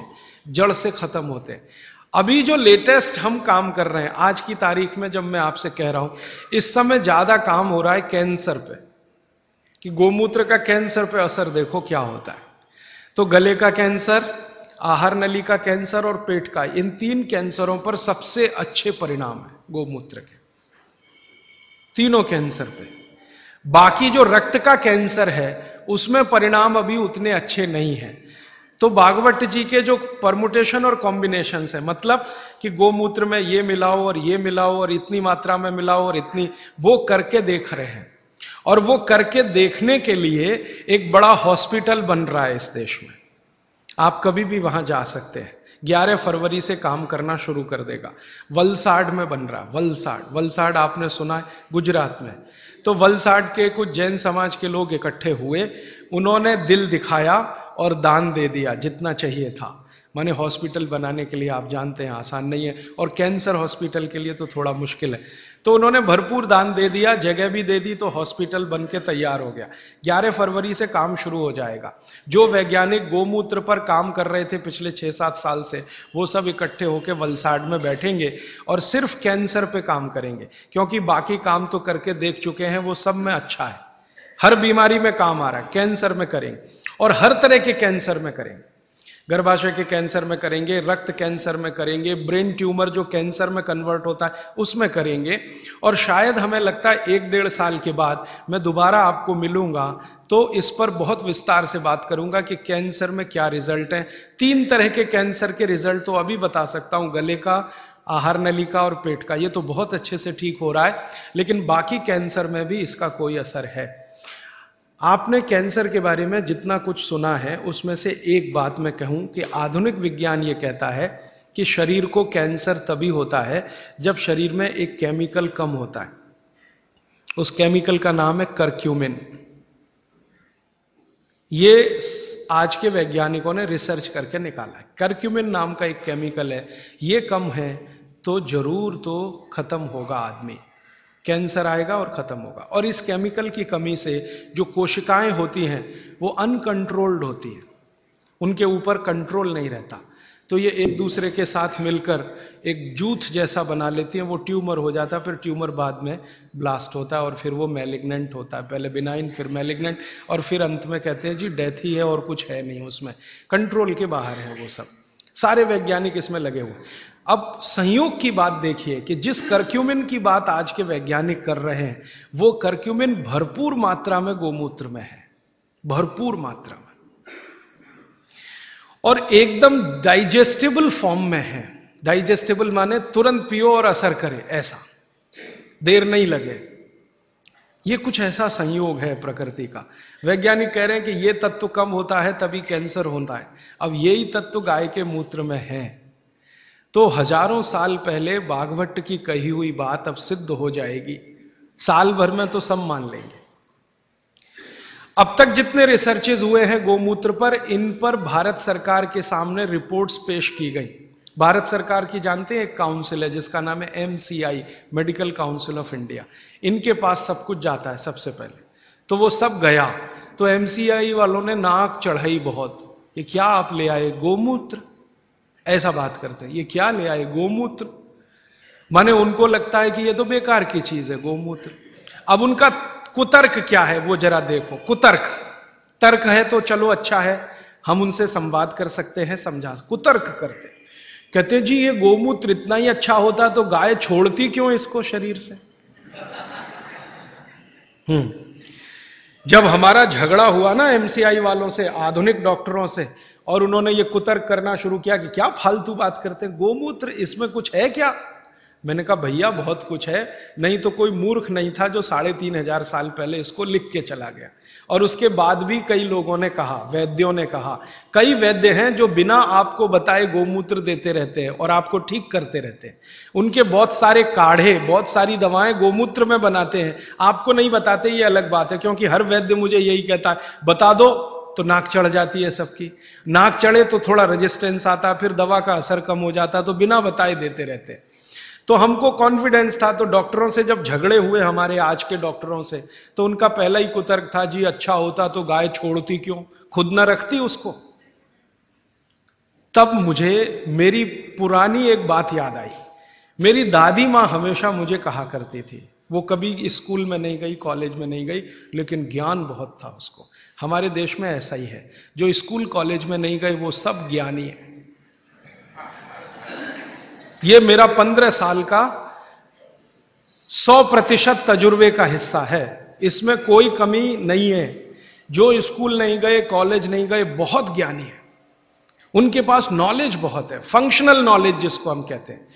जड़ से खत्म होते हैं। अभी जो लेटेस्ट हम काम कर रहे हैं, आज की तारीख में जब मैं आपसे कह रहा हूँ, इस समय ज़्यादा काम हो रहा है कैंसर पे। कि गोमूत्र का कैंसर पे असर देखो क्या होता है। तो गले का कैंसर आहार नली का कैंसर और पेट का, इन तीन कैंसरों पर सबसे अच्छे परिणाम है गोमूत्र के तीनों कैंसर पे। बाकी जो रक्त का कैंसर है, उसमें परिणाम अभी उतने अच्छे नहीं है। तो भागवत जी के जो परमुटेशन और कॉम्बिनेशन है मतलब कि गोमूत्र में ये मिलाओ और ये मिलाओ और इतनी मात्रा में मिलाओ और इतनी, वो करके देख रहे हैं। और वो करके देखने के लिए एक बड़ा हॉस्पिटल बन रहा है इस देश में। आप कभी भी वहाँ जा सकते हैं। 11 फरवरी से काम करना शुरू कर देगा। वलसाड में बन रहा, वलसाड। वलसाड आपने सुना है, गुजरात में। तो वलसाड के कुछ जैन समाज के लोग इकट्ठे हुए, उन्होंने दिल दिखाया और दान दे दिया, जितना चाहिए था। माने हॉस्पिटल बनाने के लिए आप जानते हैं, आसान नहीं है। और कैंसर हॉस्पिटल के लिए तो थोड़ा मुश्किल है। तो उन्होंने भरपूर दान दे दिया, जगह भी दे दी तो हॉस्पिटल बन के तैयार हो गया। 11 फरवरी से काम शुरू हो जाएगा। जो वैज्ञानिक गोमूत्र पर काम कर रहे थे पिछले छह सात साल से, वो सब इकट्ठे होकर वलसाड में बैठेंगे और सिर्फ़ कैंसर पे काम करेंगे, क्योंकि बाकी काम तो करके देख चुके हैं, वो सब में अच्छा है। हर बीमारी में काम आ रहा है, कैंसर में करेंगे और हर तरह के कैंसर में करेंगे। गर्भाशय के कैंसर में करेंगे, रक्त कैंसर में करेंगे, ब्रेन ट्यूमर जो कैंसर में कन्वर्ट होता है, उसमें करेंगे। और शायद हमें लगता है एक डेढ़ साल के बाद मैं दोबारा आपको मिलूँगा तो इस पर बहुत विस्तार से बात करूँगा कि कैंसर में क्या रिज़ल्ट है। तीन तरह के कैंसर के रिज़ल्ट तो अभी बता सकता हूँ, गले का, आहार नली का और पेट का। ये तो बहुत अच्छे से ठीक हो रहा है, लेकिन बाकी कैंसर में भी इसका कोई असर है। आपने कैंसर के बारे में जितना कुछ सुना है, उसमें से एक बात मैं कहूँ कि आधुनिक विज्ञान ये कहता है कि शरीर को कैंसर तभी होता है जब शरीर में एक केमिकल कम होता है। उस केमिकल का नाम है करक्यूमिन। ये आज के वैज्ञानिकों ने रिसर्च करके निकाला है। करक्यूमिन नाम का एक केमिकल है। ये कम है तो ज़रूर तो खत्म होगा आदमी। कैंसर आएगा और खत्म होगा। और इस केमिकल की कमी से जो कोशिकाएँ होती हैं, वो अनकंट्रोल्ड होती हैं। उनके ऊपर कंट्रोल नहीं रहता। तो ये एक दूसरे के साथ मिलकर एक जूथ जैसा बना लेती हैं। वो ट्यूमर हो जाता है, फिर ट्यूमर बाद में ब्लास्ट होता है और फिर वो मेलिग्नेंट होता है। पहले बिनाइन, फिर मेलिग्नेंट और फिर अंत में कहते हैं, जी, डेथ ही है और कुछ है नहीं उसमें। कंट्रोल के बाहर है वो सब। सारे वैज्ञानिक इसमें लगे हुए अब संयोग की बात देखिए कि जिस करक्यूमिन की बात आज के वैज्ञानिक कर रहे हैं, वो करक्यूमिन भरपूर मात्रा में गोमूत्र में है। भरपूर मात्रा में। और एकदम डाइजेस्टेबल फॉर्म में है। डाइजेस्टेबल माने तुरंत पियो और असर करे, ऐसा। देर नहीं लगे। ये कुछ ऐसा संयोग है प्रकृति का। वैज्ञानिक कह रहे हैं कि ये तत्व कम होता है, तभी कैंसर होता है। अब यही तत्व गाय के मूत्र में है। तो हज़ारों साल पहले बाघभट्ट की कही हुई बात अब सिद्ध हो जाएगी। साल भर में तो सब मान लेंगे। अब तक जितने रिसर्चेज हुए हैं गोमूत्र पर, इन पर भारत सरकार के सामने रिपोर्ट्स पेश की गई। भारत सरकार की जानते हैं एक काउंसिल है जिसका नाम है MCI medical council of India इनके पास सब कुछ जाता है सबसे पहले। तो वो सब गया। तो एमसीआई वालों ने नाक चढ़ाई बहुत। ये क्या आप ले आए? गोमूत्र। ऐसा बात करते हैं। ये क्या ले आए? गोमूत्र। माने उनको लगता है कि ये तो बेकार की चीज़ है, गोमूत्र। अब उनका कुतर्क क्या है, वो जरा देखो। कुतर्क। तर्क है तो चलो अच्छा है, हम उनसे संवाद कर सकते हैं, समझा। कुतर्क करते कहते जी, ये गोमूत्र इतना ही अच्छा होता तो गाय छोड़ती क्यों इसको शरीर से? हम्म। जब हमारा झगड़ा हुआ ना एमसीआई वालों से, आधुनिक डॉक्टरों से और उन्होंने ये कुतर्क करना शुरू किया कि क्या फालतू बात करते हैं? गोमूत्र, इसमें कुछ है क्या? मैंने कहा, भैया, बहुत कुछ है। नहीं तो कोई मूर्ख नहीं था जो साढ़े तीन हज़ार साल पहले इसको लिख के चला गया। और उसके बाद भी कई लोगों ने कहा, वैद्यों ने कहा, कई वैद्य हैं जो बिना आपको बताए गोमूत्र देते रहते हैं और आपको ठीक करते रहते हैं। उनके बहुत सारे काढ़े, बहुत सारी दवाएँ गोमूत्र में बनाते हैं। आपको नहीं बताते ये अलग बात है, क्योंकि हर वैद्य मुझे यही कहता है, बता दो तो नाक चढ़ जाती है सबकी। नाक चढ़े तो थोड़ा रेजिस्टेंस आता, फिर दवा का असर कम हो जाता तो बिना बताए देते रहते। तो हमको कॉन्फिडेंस था तो डॉक्टरों से जब झगड़े हुए हमारे आज के डॉक्टरों से तो उनका पहला ही कुतर्क था, जी अच्छा होता तो गाय छोड़ती क्यों? खुद ना रखती उसको। तब मुझे मेरी पुरानी एक बात याद आई। मेरी दादी माँ हमेशा मुझे कहा करती थी। वो कभी स्कूल में नहीं गई, कॉलेज में नहीं गई, लेकिन ज्ञान बहुत था उसको। हमारे देश में ऐसा ही है। जो स्कूल, कॉलेज में नहीं गए, वो सब ज्ञानी है। ये मेरा पंद्रह साल का सौ प्रतिशत तजुर्बे का हिस्सा है। इसमें कोई कमी नहीं है। जो स्कूल नहीं गए, कॉलेज नहीं गए, बहुत ज्ञानी है। उनके पास नॉलेज बहुत है। फंक्शनल नॉलेज जिसको हम कहते हैं।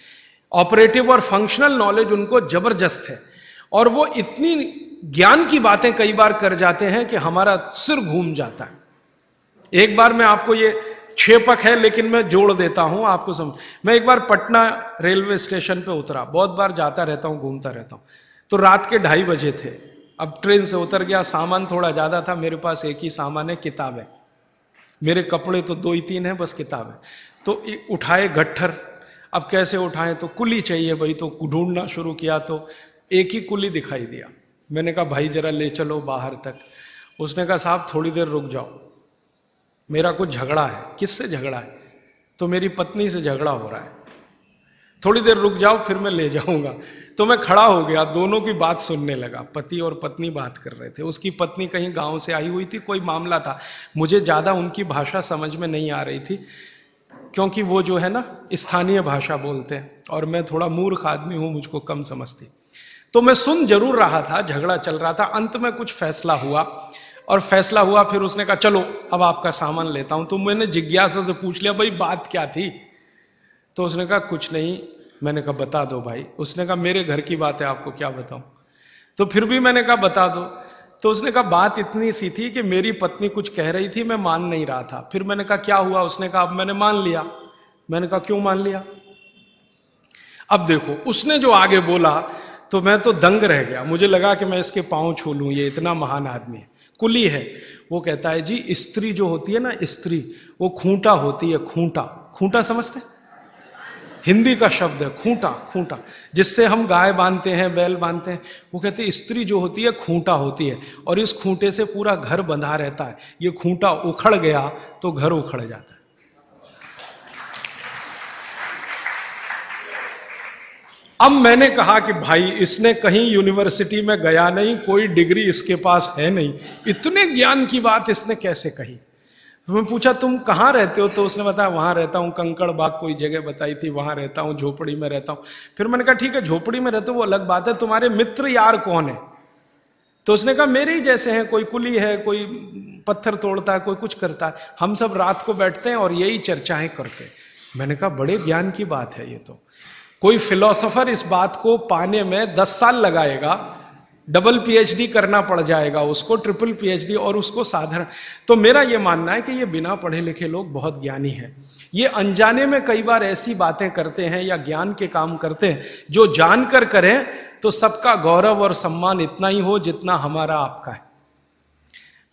ऑपरेटिव और फंक्शनल नॉलेज उनको ज़बरदस्त है। और वो इतनी ज्ञान की बातें कई बार कर जाते हैं कि हमारा सिर घूम जाता है। एक बार मैं आपको ये छेपक है, लेकिन मैं जोड़ देता हूँ आपको समझ। मैं एक बार पटना रेलवे स्टेशन पे उतरा। बहुत बार जाता रहता हूँ, घूमता रहता हूँ। तो रात के ढाई बजे थे। अब ट्रेन से उतर गया। सामान थोड़ा ज़्यादा था। मेरे पास एक ही सामान है, किताब है। मेरे कपड़े तो दो ही तीन है, बस किताब है। तो उठाए गट्ठर। अब कैसे उठाए? तो कुली चाहिए भाई तो ढूंढना शुरू किया तो एक ही कुली दिखाई दिया। मैंने कहा, भाई, जरा ले चलो बाहर तक। उसने कहा, साहब, थोड़ी देर रुक जाओ। मेरा कुछ झगड़ा है। किससे झगड़ा है? तो मेरी पत्नी से झगड़ा हो रहा है। थोड़ी देर रुक जाओ, फिर मैं ले जाऊँगा। तो मैं खड़ा हो गया, दोनों की बात सुनने लगा। पति और पत्नी बात कर रहे थे। उसकी पत्नी कहीं गाँव से आई हुई थी, कोई मामला था। मुझे ज़्यादा उनकी भाषा समझ में नहीं आ रही थी, क्योंकि वो जो है ना, स्थानीय भाषा बोलते हैं। और मैं थोड़ा मूर्ख आदमी हूँ, मुझको कम समझती। तो मैं सुन ज़रूर रहा था, झगड़ा चल रहा था, अंत में कुछ फैसला हुआ और फैसला हुआ, फिर उसने कहा, चलो, अब आपका सामान लेता हूँ। तो मैंने जिज्ञासा से पूछ लिया, भाई, बात क्या थी? तो उसने कहा, कुछ नहीं। मैंने कहा, बता दो भाई। उसने कहा, मेरे घर की बात है आपको क्या बताऊँ? तो फिर भी मैंने कहा, बता दो। तो उसने कहा, बात इतनी सी थी कि मेरी पत्नी कुछ कह रही थी, मैं मान नहीं रहा था। फिर मैंने कहा, क्या हुआ? उसने कहा, अब मैंने मान लिया। मैंने कहा, क्यों मान लिया? अब देखो, उसने जो आगे बोला तो मैं तो दंग रह गया। मुझे लगा कि मैं इसके पाँव छू लूँ, ये इतना महान आदमी है। कुली है। वो कहता है, जी, स्त्री जो होती है ना, स्त्री, वो खूंटा होती है, खूंटा। खूंटा समझते हिंदी का शब्द है, खूंटा खूंटा। जिससे हम गाय बांधते हैं, बैल बांधते हैं, वो कहते हैं, स्त्री जो होती है, खूंटा होती है। और इस खूंटे से पूरा घर बंधा रहता है। ये खूंटा उखड़ गया तो घर उखड़ जाता है। अब मैंने कहा कि भाई, इसने कहीं यूनिवर्सिटी में गया नहीं, कोई डिग्री इसके पास है नहीं। इतने ज्ञान की बात इसने कैसे कही? तो मैं पूछा, तुम कहाँ रहते हो? तो उसने बताया, वहाँ रहता हूँ, कंकड़ बाग कोई जगह बताई थी, वहाँ रहता हूँ, झोपड़ी में रहता हूँ। फिर मैंने कहा, ठीक है, झोपड़ी में रहते हो, वो अलग बात है, तुम्हारे मित्र यार कौन है? तो उसने कहा, मेरे ही जैसे हैं, कोई कुली है, कोई पत्थर तोड़ता है, कोई कुछ करता है। हम सब रात को बैठते हैं और यही चर्चाएँ करते हैं। मैंने कहा, बड़े ज्ञान की बात है ये तो। कोई फिलोसोफर इस बात को पाने में दस साल लगाएगा, डबल पीएचडी करना पड़ जाएगा, उसको ट्रिपल पीएचडी और उसको साधारण। तो मेरा यह मानना है कि ये बिना पढ़े लिखे लोग बहुत ज्ञानी हैं। ये अनजाने में कई बार ऐसी बातें करते हैं या ज्ञान के काम करते हैं, जो जानकर करें तो सबका गौरव और सम्मान इतना ही हो जितना हमारा आपका है।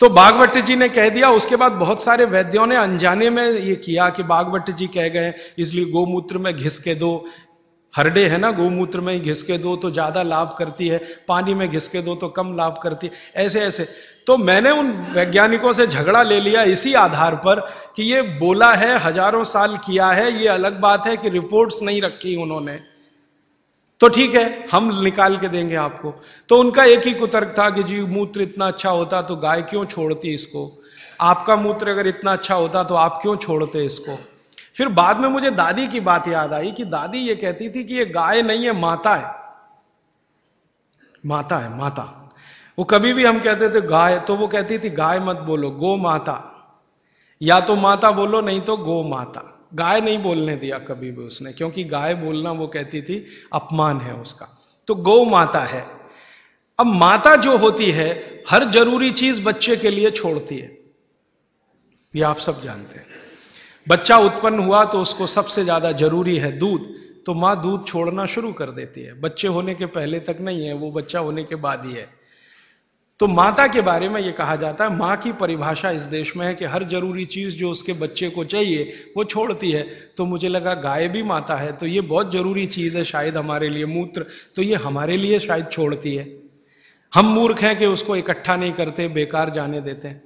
तो बागवट जी ने कह दिया, उसके बाद बहुत सारे वैद्यों ने अनजाने में ये किया कि बागवट जी कह गए, इसलिए गोमूत्र में घिस के दो हरडे है ना गोमूत्र में घिस के दो तो ज़्यादा लाभ करती है, पानी में घिस के दो तो कम लाभ करती है, ऐसे ऐसे। तो मैंने उन वैज्ञानिकों से झगड़ा ले लिया इसी आधार पर कि ये बोला है, हज़ारों साल किया है, ये अलग बात है कि रिपोर्ट्स नहीं रखी उन्होंने। तो ठीक है, हम निकाल के देंगे आपको। तो उनका एक ही कुतर्क था कि जी, मूत्र इतना अच्छा होता तो गाय क्यों छोड़ती इसको? आपका मूत्र अगर इतना अच्छा होता तो आप क्यों छोड़ते इसको? फिर बाद में मुझे दादी की बात याद आई कि दादी ये कहती थी कि ये गाय नहीं है माता है। माता है, माता। वो कभी भी हम कहते थे, गाय तो वो कहती थी, गाय मत बोलो, गो माता। या तो माता बोलो, नहीं तो गो माता। गाय नहीं बोलने दिया कभी भी उसने, क्योंकि गाय बोलना, वो कहती थी, अपमान है उसका। तो गौ माता है। अब माता जो होती है, हर ज़रूरी चीज़ बच्चे के लिए छोड़ती है। ये आप सब जानते हैं। बच्चा उत्पन्न हुआ तो उसको सबसे ज़्यादा ज़रूरी है दूध तो माँ दूध छोड़ना शुरू कर देती है। बच्चे होने के पहले तक नहीं है, वो बच्चा होने के बाद ही है। तो माता के बारे में ये कहा जाता है, माँ की परिभाषा इस देश में है कि हर ज़रूरी चीज़ जो उसके बच्चे को चाहिए, वो छोड़ती है। तो मुझे लगा गाय भी माता है तो ये बहुत ज़रूरी चीज़ है शायद हमारे लिए मूत्र तो ये हमारे लिए शायद छोड़ती है। हम मूर्ख हैं कि उसको इकट्ठा नहीं करते, बेकार जाने देते हैं।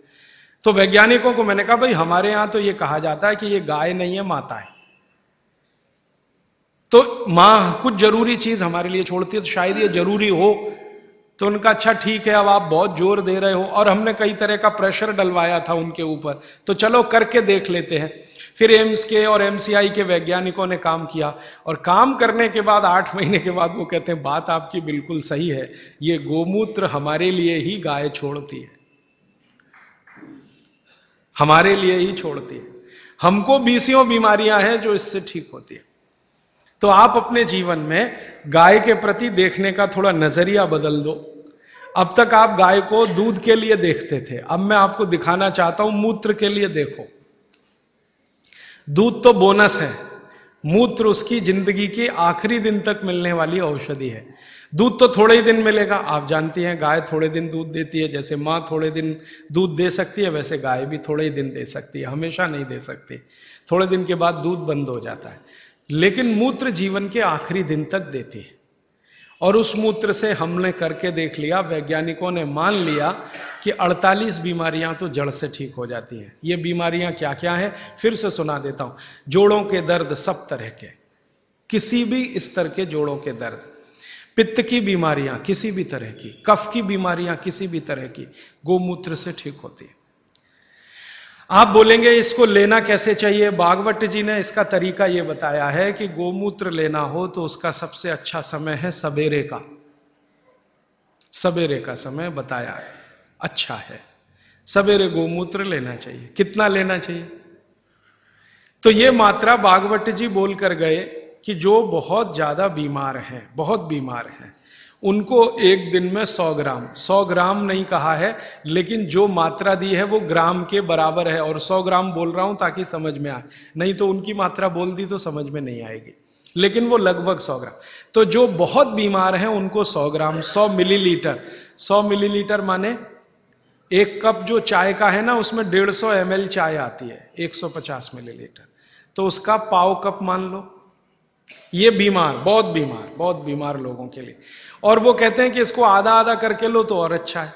तो वैज्ञानिकों को मैंने कहा, भाई, हमारे यहाँ तो ये कहा जाता है कि ये गाय नहीं है माता है तो माँ कुछ ज़रूरी चीज़ हमारे लिए छोड़ती है तो शायद ये ज़रूरी हो। तो उनका अच्छा ठीक है, अब आप बहुत ज़ोर दे रहे हो। और हमने कई तरह का प्रेशर डलवाया था उनके ऊपर। तो चलो, करके देख लेते हैं। फिर एम्स के और एमसीआई के वैज्ञानिकों ने काम किया। और काम करने के बाद, आठ महीने के बाद वो कहते हैं, बात आपकी बिल्कुल सही है। ये गोमूत्र हमारे लिए ही गाय छोड़ती है। हमारे लिए ही छोड़ती है। हमको बीसियों बीमारियाँ हैं जो इससे ठीक होती है। तो आप अपने जीवन में गाय के प्रति देखने का थोड़ा नज़रिया बदल दो। अब तक आप गाय को दूध के लिए देखते थे। अब मैं आपको दिखाना चाहता हूँ, मूत्र के लिए देखो। दूध तो बोनस है। मूत्र उसकी ज़िंदगी के आखिरी दिन तक मिलने वाली औषधि है। दूध तो थोड़े ही दिन मिलेगा। आप जानती हैं, गाय थोड़े दिन दूध देती है, जैसे माँ थोड़े दिन दूध दे सकती है, वैसे गाय भी थोड़े ही दिन दे सकती है, हमेशा नहीं दे सकती। थोड़े दिन के बाद दूध बंद हो जाता है। लेकिन मूत्र जीवन के आखिरी दिन तक देती है। और उस मूत्र से हमने करके देख लिया, वैज्ञानिकों ने मान लिया कि 48 बीमारियाँ तो जड़ से ठीक हो जाती हैं। ये बीमारियाँ क्या क्या हैं? फिर से सुना देता हूँ। जोड़ों के दर्द सब तरह के, किसी भी स्तर के जोड़ों के दर्द। पित्त की बीमारियाँ किसी भी तरह की, कफ की बीमारियाँ किसी भी तरह की, गोमूत्र से ठीक होती है। आप बोलेंगे, इसको लेना कैसे चाहिए? बागवट जी ने इसका तरीका यह बताया है कि गोमूत्र लेना हो तो उसका सबसे अच्छा समय है सवेरे का। सवेरे का समय बताया है अच्छा है। सवेरे गोमूत्र लेना चाहिए। कितना लेना चाहिए? तो यह मात्रा बागवट जी बोलकर गए कि जो बहुत ज़्यादा बीमार हैं, बहुत बीमार हैं, उनको एक दिन में 100 ग्राम 100 ग्राम नहीं कहा है, लेकिन जो मात्रा दी है वो ग्राम के बराबर है, और 100 ग्राम बोल रहा हूँ ताकि समझ में आए। नहीं तो उनकी मात्रा बोल दी तो समझ में नहीं आएगी। लेकिन वो लगभग 100 ग्राम। तो जो बहुत बीमार हैं, उनको 100 ग्राम 100 मिलीलीटर 100 मिलीलीटर माने एक कप जो चाय का है ना, उसमें 150 सौ चाय आती है 150 मिलीलीटर। तो उसका पाव कप मान लो ये बीमार, बहुत बीमार बहुत बीमार लोगों के लिए। और वो कहते हैं कि इसको आधा आधा करके लो तो और अच्छा है।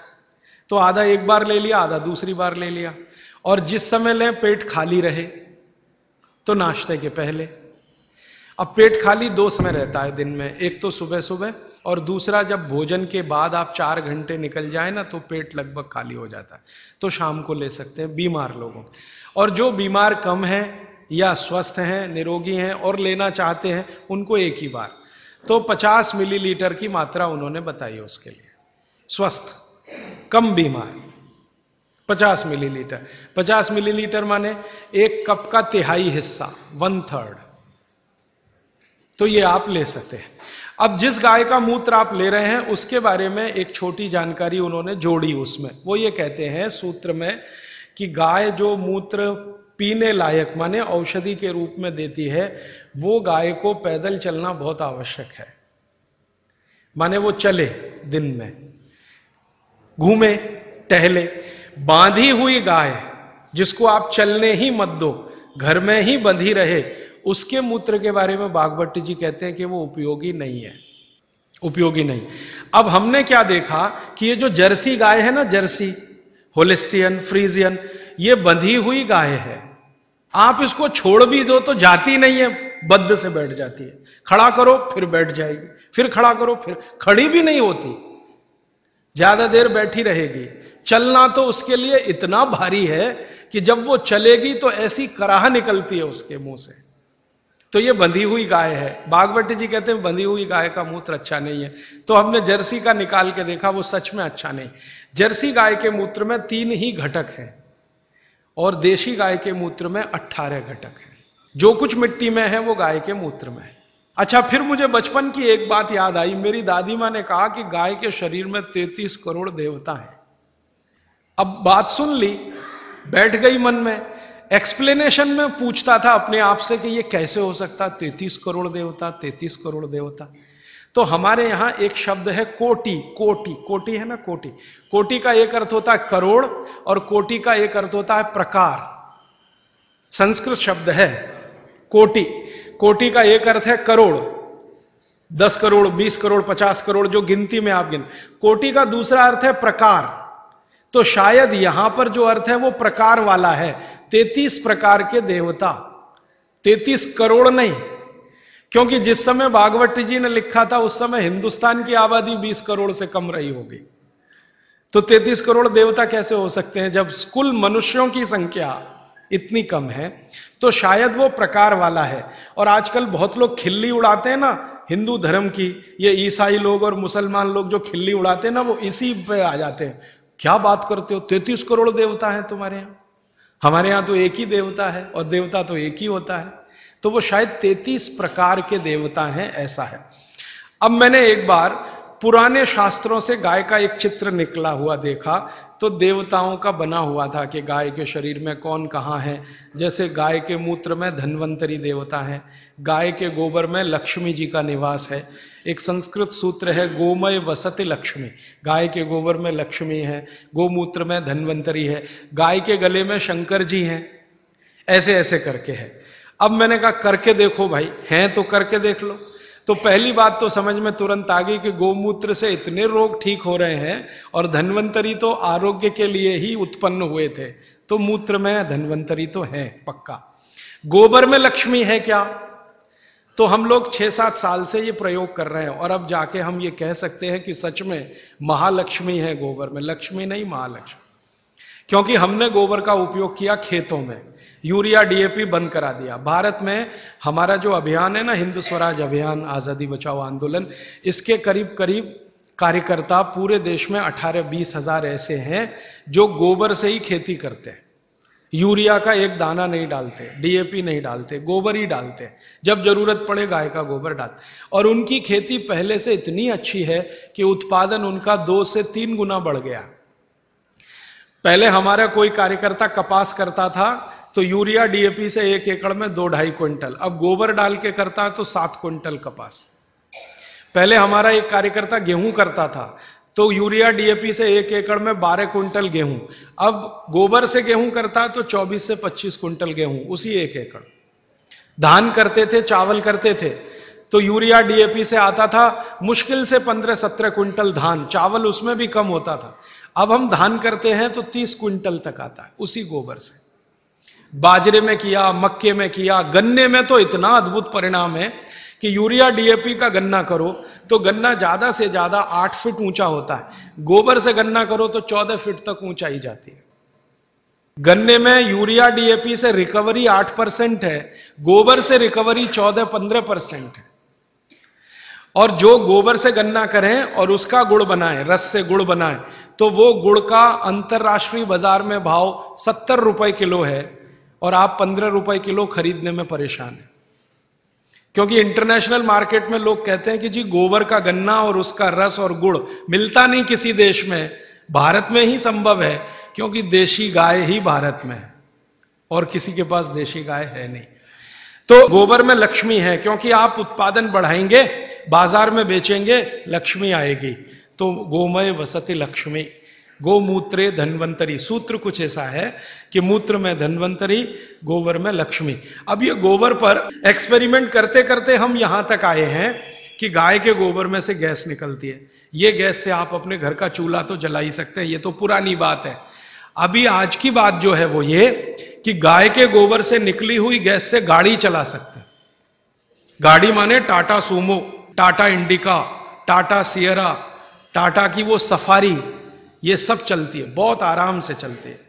तो आधा एक बार ले लिया, आधा दूसरी बार ले लिया। और जिस समय लें, पेट खाली रहे तो नाश्ते के पहले। अब पेट खाली दो समय रहता है दिन में, एक तो सुबह सुबह और दूसरा जब भोजन के बाद आप चार घंटे निकल जाए ना तो पेट लगभग खाली हो जाता है। तो शाम को ले सकते हैं, बीमार लोगों। और जो बीमार कम है या स्वस्थ हैं, निरोगी हैं और लेना चाहते हैं, उनको एक ही बार। तो 50 मिलीलीटर की मात्रा उन्होंने बताई उसके लिए। स्वस्थ, कम बीमार। 50 मिलीलीटर। 50 मिलीलीटर माने एक कप का तिहाई हिस्सा वन थर्ड तो ये आप ले सकते हैं। अब जिस गाय का मूत्र आप ले रहे हैं, उसके बारे में एक छोटी जानकारी उन्होंने जोड़ी उसमें। वो ये कहते हैं, सूत्र में कि गाय जो मूत्र पीने लायक, माने औषधि के रूप में देती है, वो गाय को पैदल चलना बहुत आवश्यक है। माने वो चले दिन में, घूमे, टहले, बांधी हुई गाय जिसको आप चलने ही मत दो, घर में ही बंधी रहे, उसके मूत्र के बारे में बागवट जी कहते हैं कि वो उपयोगी नहीं है। उपयोगी नहीं। अब हमने क्या देखा कि ये जो जर्सी गाय है ना, जर्सी, होलिस्टियन, फ्रीजियन ये बंधी हुई गाय है। आप इसको छोड़ भी दो तो जाती नहीं है, बद्ध से बैठ जाती है। खड़ा करो, फिर बैठ जाएगी। फिर खड़ा करो, फिर खड़ी भी नहीं होती। ज़्यादा देर बैठी रहेगी। चलना तो उसके लिए इतना भारी है कि जब वो चलेगी तो ऐसी कराह निकलती है उसके मुँह से। तो ये बंधी हुई गाय है। बागवती जी कहते हैं, बंधी हुई गाय का मूत्र अच्छा नहीं है। तो हमने जर्सी का निकाल के देखा, वो सच में अच्छा नहीं। जर्सी गाय के मूत्र में तीन ही घटक हैं। और देशी गाय के मूत्र में अट्ठारह घटक हैं। जो कुछ मिट्टी में है, वो गाय के मूत्र में है। अच्छा फिर मुझे बचपन की एक बात याद आई। मेरी दादी माँ ने कहा कि गाय के शरीर में तैतीस करोड़ देवता हैं। अब बात सुन ली, बैठ गई मन में। एक्सप्लेनेशन में पूछता था अपने आप से कि ये कैसे हो सकता? तैतीस करोड़ देवता, तैतीस करोड़ देवता। तो हमारे यहाँ एक शब्द है कोटि कोटि कोटि है ना कोटि। कोटि का एक अर्थ होता है करोड़ और कोटि का एक अर्थ होता है प्रकार। संस्कृत शब्द है कोटि। कोटि का एक अर्थ है करोड़। दस करोड़, बीस करोड़, पचास करोड़, जो गिनती में आप गिन। कोटि का दूसरा अर्थ है प्रकार। तो शायद यहाँ पर जो अर्थ है वो प्रकार वाला है। तैतीस प्रकार के देवता। तैतीस करोड़ नहीं क्योंकि जिस समय भागवत जी ने लिखा था, उस समय हिंदुस्तान की आबादी 20 करोड़ से कम रही होगी। तो 33 करोड़ देवता कैसे हो सकते हैं? जब कुल मनुष्यों की संख्या इतनी कम है तो शायद वो प्रकार वाला है। और आजकल बहुत लोग खिल्ली उड़ाते हैं ना, हिंदू धर्म की, ये ईसाई लोग और मुसलमान लोग जो खिल्ली उड़ाते हैं ना, वो इसी पे आ जाते हैं। क्या बात करते हो? तैतीस करोड़ देवता हैं तुम्हारे यहाँ। हमारे यहाँ तो एक ही देवता है और देवता तो एक ही होता है। तो वो शायद तैतीस प्रकार के देवता हैं, ऐसा है। अब मैंने एक बार पुराने शास्त्रों से गाय का एक चित्र निकला हुआ देखा तो देवताओं का बना हुआ था कि गाय के शरीर में कौन कहाँ है। जैसे गाय के मूत्र में धनवंतरी देवता है, गाय के गोबर में लक्ष्मी जी का निवास है। एक संस्कृत सूत्र है, गोमय वसति लक्ष्मी। गाय के गोबर में लक्ष्मी है, गोमूत्र में धनवंतरी है। गाय के गले में शंकर जी हैं ऐसे ऐसे करके है। अब मैंने कहा, करके देखो भाई, हैं तो करके देख लो। तो पहली बात तो समझ में तुरंत आ गई कि गोमूत्र से इतने रोग ठीक हो रहे हैं और धनवंतरी तो आरोग्य के लिए ही उत्पन्न हुए थे। तो मूत्र में धनवंतरी तो है, पक्का। गोबर में लक्ष्मी है क्या? तो हम लोग छह सात साल से ये प्रयोग कर रहे हैं और अब जाके हम ये कह सकते हैं कि सच में महालक्ष्मी है गोबर में। लक्ष्मी नहीं, महालक्ष्मी। क्योंकि हमने गोबर का उपयोग किया खेतों में। यूरिया डीएपी बंद करा दिया। भारत में हमारा जो अभियान है ना, हिंदू स्वराज अभियान, आज़ादी बचाओ आंदोलन, इसके करीब करीब कार्यकर्ता पूरे देश में 18-20 हज़ार ऐसे हैं जो गोबर से ही खेती करते हैं। यूरिया का एक दाना नहीं डालते डीएपी नहीं डालते, गोबर ही डालते जब ज़रूरत पड़े गाय का गोबर डालते और उनकी खेती पहले से इतनी अच्छी है कि उत्पादन उनका दो से तीन गुना बढ़ गया। पहले हमारा कोई कार्यकर्ता कपास करता था तो यूरिया डीएपी से एक एकड़ में दो ढाई क्विंटल। अब गोबर डाल के करता है तो सात क्विंटल कपास। पहले हमारा एक कार्यकर्ता गेहूँ करता था तो यूरिया डीएपी से एक एकड़ में बारह क्विंटल गेहूँ। अब गोबर से गेहूँ करता है तो चौबीस से पच्चीस क्विंटल गेहूँ, उसी एक एकड़। धान करते थे, चावल करते थे तो यूरिया डीएपी से आता था, मुश्किल से पंद्रह सत्रह क्विंटल धान, चावल उसमें भी कम होता था। अब हम धान करते हैं तो तीस क्विंटल तक आता है, उसी गोबर से। बाजरे में किया, मक्के में किया, गन्ने में तो इतना अद्भुत परिणाम है कि यूरिया डीएपी का गन्ना करो तो गन्ना ज़्यादा से ज़्यादा आठ फीट ऊँचा होता है। गोबर से गन्ना करो तो चौदह फीट तक ऊंचाई जाती है। गन्ने में यूरिया डीएपी से रिकवरी आठ परसेंट है, गोबर से रिकवरी चौदह पंद्रह परसेंट है। और जो गोबर से गन्ना करें और उसका गुड़ बनाए, रस से गुड़ बनाए तो वो गुड़ का अंतरराष्ट्रीय बाज़ार में भाव सत्तर रुपए किलो है। और आप पंद्रह रुपए किलो खरीदने में परेशान है। क्योंकि इंटरनेशनल मार्केट में लोग कहते हैं कि जी, गोबर का गन्ना और उसका रस और गुड़ मिलता नहीं किसी देश में। भारत में ही संभव है, क्योंकि देशी गाय ही भारत में है, और किसी के पास देशी गाय है नहीं। तो गोबर में लक्ष्मी है, क्योंकि आप उत्पादन बढ़ाएँगे, बाज़ार में बेचेंगे, लक्ष्मी आएगी। तो गोमय वसती लक्ष्मी। गोमूत्रे धनवंतरी। सूत्र कुछ ऐसा है कि मूत्र में धनवंतरी गोबर में लक्ष्मी। अब ये गोबर पर एक्सपेरिमेंट करते करते हम यहाँ तक आए हैं कि गाय के गोबर में से गैस निकलती है। ये गैस से आप अपने घर का चूल्हा तो जला ही सकते हैं, ये तो पुरानी बात है। अभी आज की बात जो है वो ये कि गाय के गोबर से निकली हुई गैस से गाड़ी चला सकते हैं। गाड़ी माने Tata Sumo, Tata Indica, Tata Sierra, Tata की वो सफारी। ये सब चलती है, बहुत आराम से चलती है।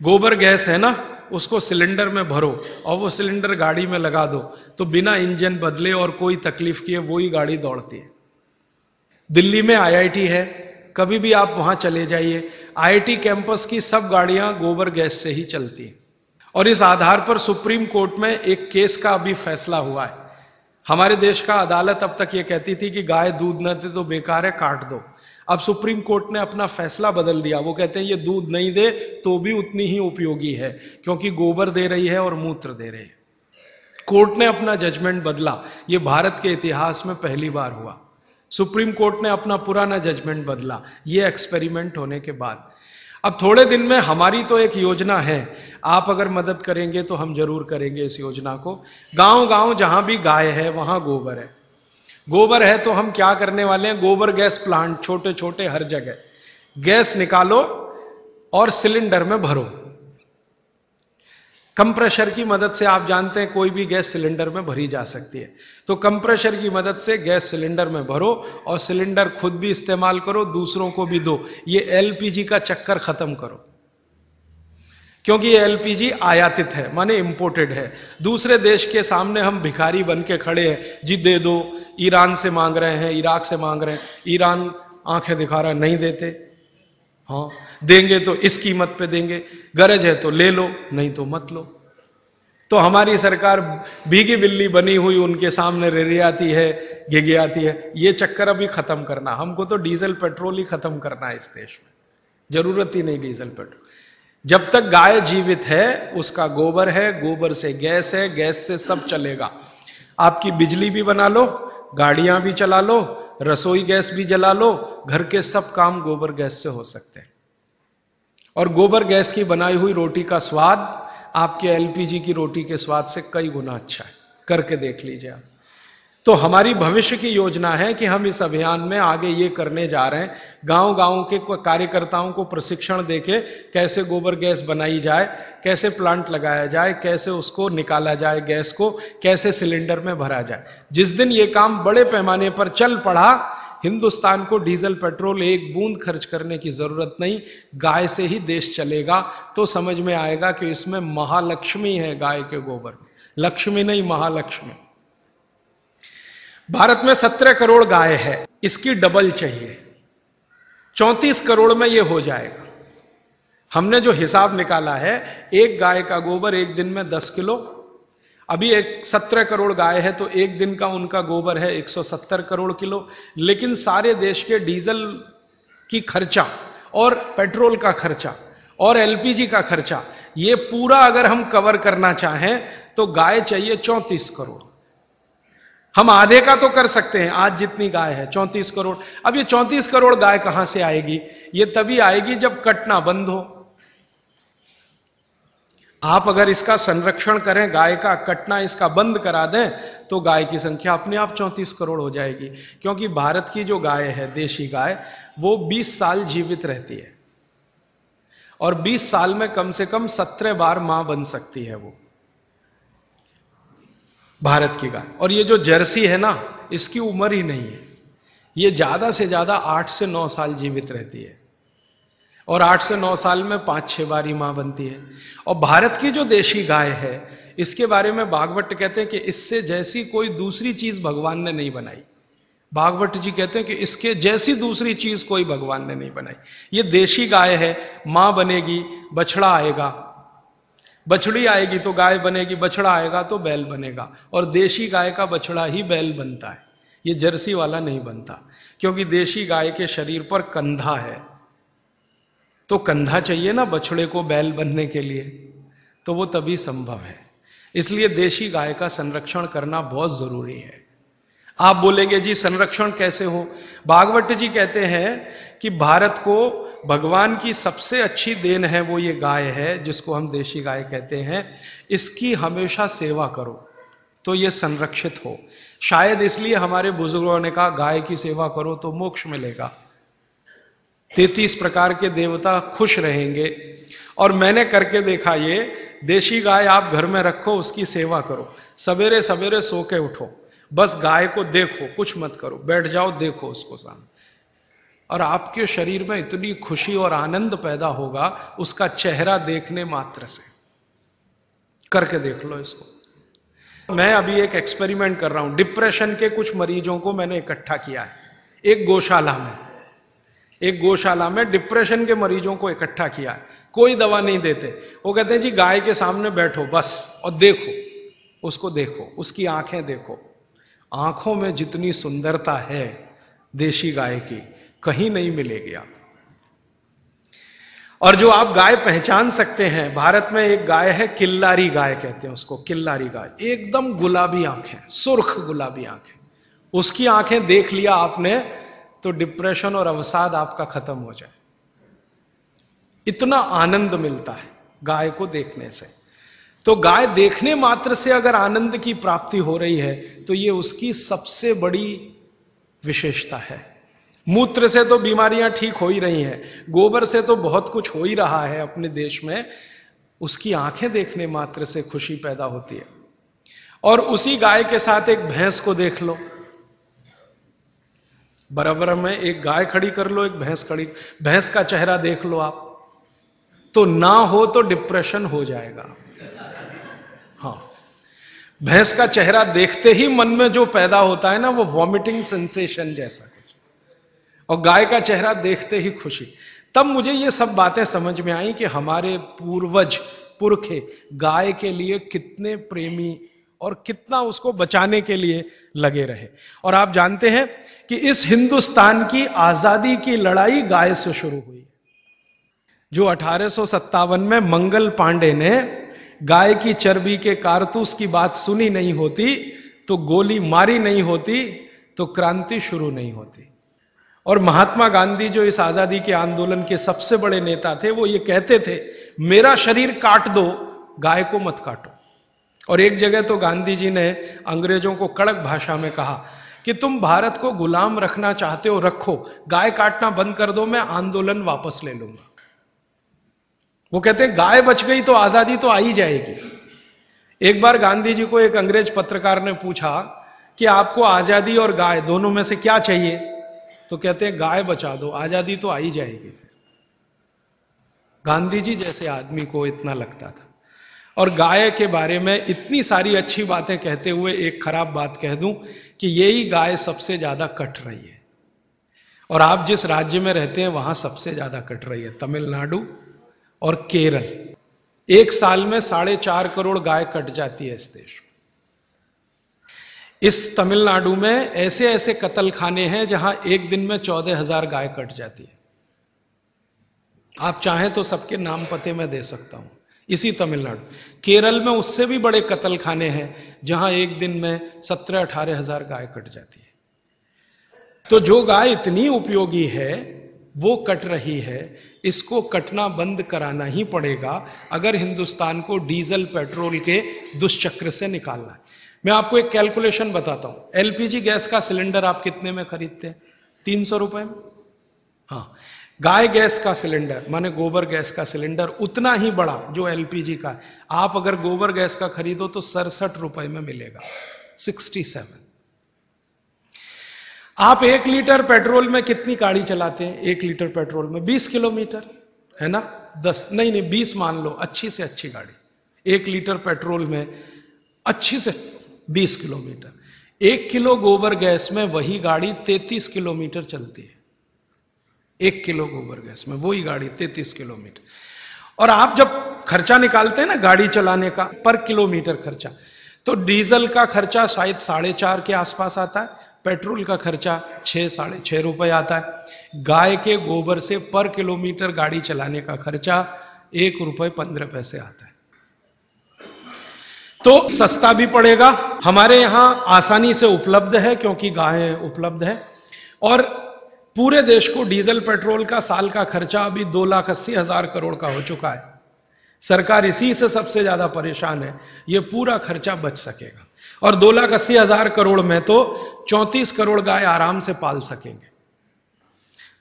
गोबर गैस है ना, उसको सिलेंडर में भरो, और वो सिलेंडर गाड़ी में लगा दो तो बिना इंजन बदले और कोई तकलीफ़ किए वो ही गाड़ी दौड़ती है। दिल्ली में आईआईटी है, कभी भी आप वहाँ चले जाइए आईआईटी कैंपस की सब गाड़ियाँ गोबर गैस से ही चलती हैं। और इस आधार पर सुप्रीम कोर्ट में एक केस का अभी फैसला हुआ है। हमारे देश का अदालत अब तक ये कहती थी कि गाय दूध न दे तो बेकार है, काट दो। अब सुप्रीम कोर्ट ने अपना फैसला बदल दिया। वो कहते हैं, ये दूध नहीं दे तो भी उतनी ही उपयोगी है, क्योंकि गोबर दे रही है और मूत्र दे रही है। कोर्ट ने अपना जजमेंट बदला। ये भारत के इतिहास में पहली बार हुआ। सुप्रीम कोर्ट ने अपना पुराना जजमेंट बदला। ये एक्सपेरिमेंट होने के बाद। अब थोड़े दिन में हमारी तो एक योजना है। आप अगर मदद करेंगे तो हम ज़रूर करेंगे इस योजना को। गाँव गाँव जहाँ भी गाय है, वहाँ गोबर है। गोबर है तो हम क्या करने वाले हैं? गोबर गैस प्लांट छोटे छोटे हर जगह। गैस निकालो और सिलेंडर में भरो। कंप्रेशर की मदद से आप जानते हैं कोई भी गैस सिलेंडर में भरी जा सकती है। तो कंप्रेशर की मदद से गैस सिलेंडर में भरो और सिलेंडर खुद भी इस्तेमाल करो, दूसरों को भी दो। ये एलपीजी का चक्कर खत्म करो। क्योंकि ये एलपीजी आयातित है, माने इंपोर्टेड है। दूसरे देश के सामने हम भिखारी बन के खड़े हैं, जी दे दो ईरान से मांग रहे हैं, इराक से मांग रहे हैं। ईरान आँखें दिखा रहा है, नहीं देते। हाँ देंगे तो इस कीमत पे देंगे। गरज है तो ले लो, नहीं तो मत लो। तो हमारी सरकार भीगी बिल्ली बनी हुई उनके सामने रेरियाती है गिगियाती है। ये चक्कर अभी खत्म करना, हमको तो डीजल, पेट्रोल ही खत्म करना है इस देश में। ज़रूरत ही नहीं डीजल, पेट्रोल। जब तक गाय जीवित है, उसका गोबर है, गोबर से गैस है, गैस से सब चलेगा। आपकी बिजली भी बना लो गाड़ियाँ भी चला लो, रसोई गैस भी जला लो, घर के सब काम गोबर गैस से हो सकते हैं। और गोबर गैस की बनाई हुई रोटी का स्वाद, आपके एलपीजी की रोटी के स्वाद से कई गुना अच्छा है। करके देख लीजिए आप। तो हमारी भविष्य की योजना है कि हम इस अभियान में आगे ये करने जा रहे हैं। गाँव गाँव के कार्यकर्ताओं को प्रशिक्षण देके कैसे गोबर गैस बनाई जाए, कैसे प्लांट लगाया जाए, कैसे उसको निकाला जाए गैस को, कैसे सिलेंडर में भरा जाए। जिस दिन ये काम बड़े पैमाने पर चल पड़ा, हिंदुस्तान को डीजल, पेट्रोल एक बूंद खर्च करने की ज़रूरत नहीं, गाय से ही देश चलेगा तो समझ में आएगा कि इसमें महालक्ष्मी है गाय के गोबर। लक्ष्मी नहीं, महालक्ष्मी। भारत में सत्रह करोड़ गाय है। इसकी डबल चाहिए। चौंतीस करोड़ में यह हो जाएगा। हमने जो हिसाब निकाला है, एक गाय का गोबर एक दिन में दस किलो। अभी एक सत्रह करोड़ गाय है तो एक दिन का उनका गोबर है 170 करोड़ किलो। लेकिन सारे देश के डीजल की खर्चा और पेट्रोल का खर्चा और एलपीजी का खर्चा, ये पूरा अगर हम कवर करना चाहें तो गाय चाहिए चौंतीस करोड़। हम आधे का तो कर सकते हैं, आज जितनी गाय है, चौंतीस करोड़। अब ये चौंतीस करोड़ गाय कहाँ से आएगी? ये तभी आएगी जब कटना बंद हो। आप अगर इसका संरक्षण करें, गाय का कटना इसका बंद करा दें तो गाय की संख्या अपने आप चौंतीस करोड़ हो जाएगी। क्योंकि भारत की जो गाय है, देशी गाय, वो 20 साल जीवित रहती है। और 20 साल में कम से कम 17 बार माँ बन सकती है वो। भारत की गाय। और ये जो जर्सी है ना, इसकी उम्र ही नहीं है। ये ज़्यादा से ज़्यादा आठ से नौ साल जीवित रहती है। और आठ से नौ साल में पाँच छह बारी माँ बनती है। और भारत की जो देशी गाय है, इसके बारे में बागवट कहते हैं कि इससे जैसी कोई दूसरी चीज़ भगवान ने नहीं बनाई। भागवत जी कहते हैं कि इसके जैसी दूसरी चीज़ कोई भगवान ने नहीं बनाई। ये देशी गाय है, माँ बनेगी, बछड़ा आएगा बछड़ी आएगी तो गाय बनेगी, बछड़ा आएगा तो बैल बनेगा। और देशी गाय का बछड़ा ही बैल बनता है। ये जर्सी वाला नहीं बनता, क्योंकि देशी गाय के शरीर पर कंधा है। तो कंधा चाहिए ना बछड़े को बैल बनने के लिए तो वो तभी संभव है। इसलिए देशी गाय का संरक्षण करना बहुत ज़रूरी है। आप बोलेंगे, जी, संरक्षण कैसे हो? भागवत जी कहते हैं कि भारत को भगवान की सबसे अच्छी देन है वो ये गाय है, जिसको हम देशी गाय कहते हैं, इसकी हमेशा सेवा करो तो ये संरक्षित हो। शायद इसलिए हमारे बुज़ुर्गों ने कहा, गाय की सेवा करो तो मोक्ष मिलेगा। तैतीस प्रकार के देवता खुश रहेंगे। और मैंने करके देखा ये, देशी गाय आप घर में रखो, उसकी सेवा करो। सवेरे सवेरे सो के उठो। बस गाय को देखो, कुछ मत करो। बैठ जाओ, देखो उसको सामने। और आपके शरीर में इतनी खुशी और आनंद पैदा होगा, उसका चेहरा देखने मात्र से। करके देख लो इसको। मैं अभी एक एक्सपेरिमेंट कर रहा हूँ। डिप्रेशन के कुछ मरीजों को मैंने इकट्ठा किया है। एक गौशाला में। एक गौशाला में डिप्रेशन के मरीजों को इकट्ठा किया है। कोई दवा नहीं देते। वो कहते हैं, जी, गाय के सामने बैठो, बस, और देखो। उसको देखो, उसकी आँखें देखो। आँखों में जितनी सुंदरता है देशी गाय की कहीं नहीं मिलेगी आप और जो आप गाय पहचान सकते हैं, भारत में एक गाय है किल्लारी गाय कहते हैं उसको, किल्लारी गाय। एकदम गुलाबी आँखें, सुर्ख गुलाबी आँखें। उसकी आँखें देख लिया आपने तो डिप्रेशन और अवसाद आपका खत्म हो जाए। इतना आनंद मिलता है गाय को देखने से। तो गाय देखने मात्र से अगर आनंद की प्राप्ति हो रही है तो ये उसकी सबसे बड़ी विशेषता है। मूत्र से तो बीमारियाँ ठीक हो ही रही हैं, गोबर से तो बहुत कुछ हो ही रहा है अपने देश में, उसकी आँखें देखने मात्र से खुशी पैदा होती है। और उसी गाय के साथ एक भैंस को देख लो। बराबर में एक गाय खड़ी कर लो, एक भैंस खड़ी, भैंस का चेहरा देख लो आप। तो ना हो तो डिप्रेशन हो जाएगा। हाँ। भैंस का चेहरा देखते ही मन में जो पैदा होता है ना, वो वॉमिटिंग सेंसेशन जैसा। और गाय का चेहरा देखते ही खुशी। तब मुझे ये सब बातें समझ में आई कि हमारे पूर्वज, पुरखे गाय के लिए कितने प्रेमी और कितना उसको बचाने के लिए लगे रहे। और आप जानते हैं कि इस हिंदुस्तान की आज़ादी की लड़ाई गाय से शुरू हुई। जो अठारह सौ सत्तावन में मंगल पांडे ने गाय की चर्बी के कारतूस की बात सुनी नहीं होती तो गोली मारी नहीं होती तो क्रांति शुरू नहीं होती। और महात्मा गांधी जो इस आज़ादी के आंदोलन के सबसे बड़े नेता थे, वो ये कहते थे, मेरा शरीर काट दो, गाय को मत काटो। और एक जगह तो गांधी जी ने अंग्रेज़ों को कड़क भाषा में कहा कि तुम भारत को गुलाम रखना चाहते हो, रखो। गाय काटना बंद कर दो, मैं आंदोलन वापस ले लूँगा। वो कहते हैं, गाय बच गई तो आज़ादी तो आ ही जाएगी। एक बार गांधी जी को एक अंग्रेज़ पत्रकार ने पूछा कि आपको आज़ादी और गाय दोनों में से क्या चाहिए? तो कहते हैं, गाय बचा दो, आज़ादी तो आ ही जाएगी गांधी जी जैसे आदमी को इतना लगता था। और गाय के बारे में इतनी सारी अच्छी बातें कहते हुए एक खराब बात कह दूँ कि यही गाय सबसे ज़्यादा कट रही है। और आप जिस राज्य में रहते हैं, वहाँ सबसे ज़्यादा कट रही है, तमिलनाडु और केरल। एक साल में साढ़े चार करोड़ गाय कट जाती है इस देश इस तमिलनाडु में ऐसे ऐसे कत्ल खाने हैं जहाँ एक दिन में चौदह हज़ार गाय कट जाती है। आप चाहें तो सबके नाम पते में दे सकता हूँ। इसी तमिलनाडु। केरल में उससे भी बड़े कत्ल खाने हैं, जहाँ एक दिन में सत्रह अठारह हज़ार गाय कट जाती है। तो जो गाय इतनी उपयोगी है, वो कट रही है, इसको कटना बंद कराना ही पड़ेगा, अगर हिंदुस्तान को डीजल पेट्रोल के दुष्चक्र से निकालना है। मैं आपको एक कैलकुलेशन बताता हूँ। एलपीजी गैस का सिलेंडर आप कितने में खरीदते हैं? तीन सौ रुपए में? हाँ। गाय गैस का सिलेंडर माने गोबर गैस का सिलेंडर उतना ही बड़ा जो एलपीजी का है। आप अगर गोबर गैस का खरीदो तो सड़सठ रुपए में मिलेगा। सिक्सटी सेवन आप एक लीटर पेट्रोल में कितनी गाड़ी चलाते हैं? एक लीटर पेट्रोल में बीस किलोमीटर, है ना? दस, नहीं नहीं, बीस मान लो, अच्छी से अच्छी गाड़ी। एक लीटर पेट्रोल में अच्छी से बीस किलोमीटर। एक किलो गोबर गैस में वही गाड़ी तैतीस किलोमीटर चलती है। एक किलो गोबर गैस में वही गाड़ी तैतीस किलोमीटर। और आप जब खर्चा निकालते हैं ना गाड़ी चलाने का, पर किलोमीटर खर्चा तो डीजल का खर्चा शायद साढ़े चार के आसपास आता है, पेट्रोल का खर्चा छह, साढ़े छह रुपए आता है। गाय के गोबर से पर किलोमीटर गाड़ी चलाने का खर्चा एक रुपए पंद्रह पैसे आता है। तो सस्ता भी पड़ेगा। हमारे यहाँ आसानी से उपलब्ध है, क्योंकि गाय उपलब्ध है। और पूरे देश को डीजल पेट्रोल का साल का खर्चा अभी दो लाख अस्सी हज़ार करोड़ का हो चुका है। सरकार इसी से सबसे ज़्यादा परेशान है। यह पूरा खर्चा बच सकेगा। और दो लाख अस्सी हज़ार करोड़ में तो चौंतीस करोड़ गाय आराम से पाल सकेंगे।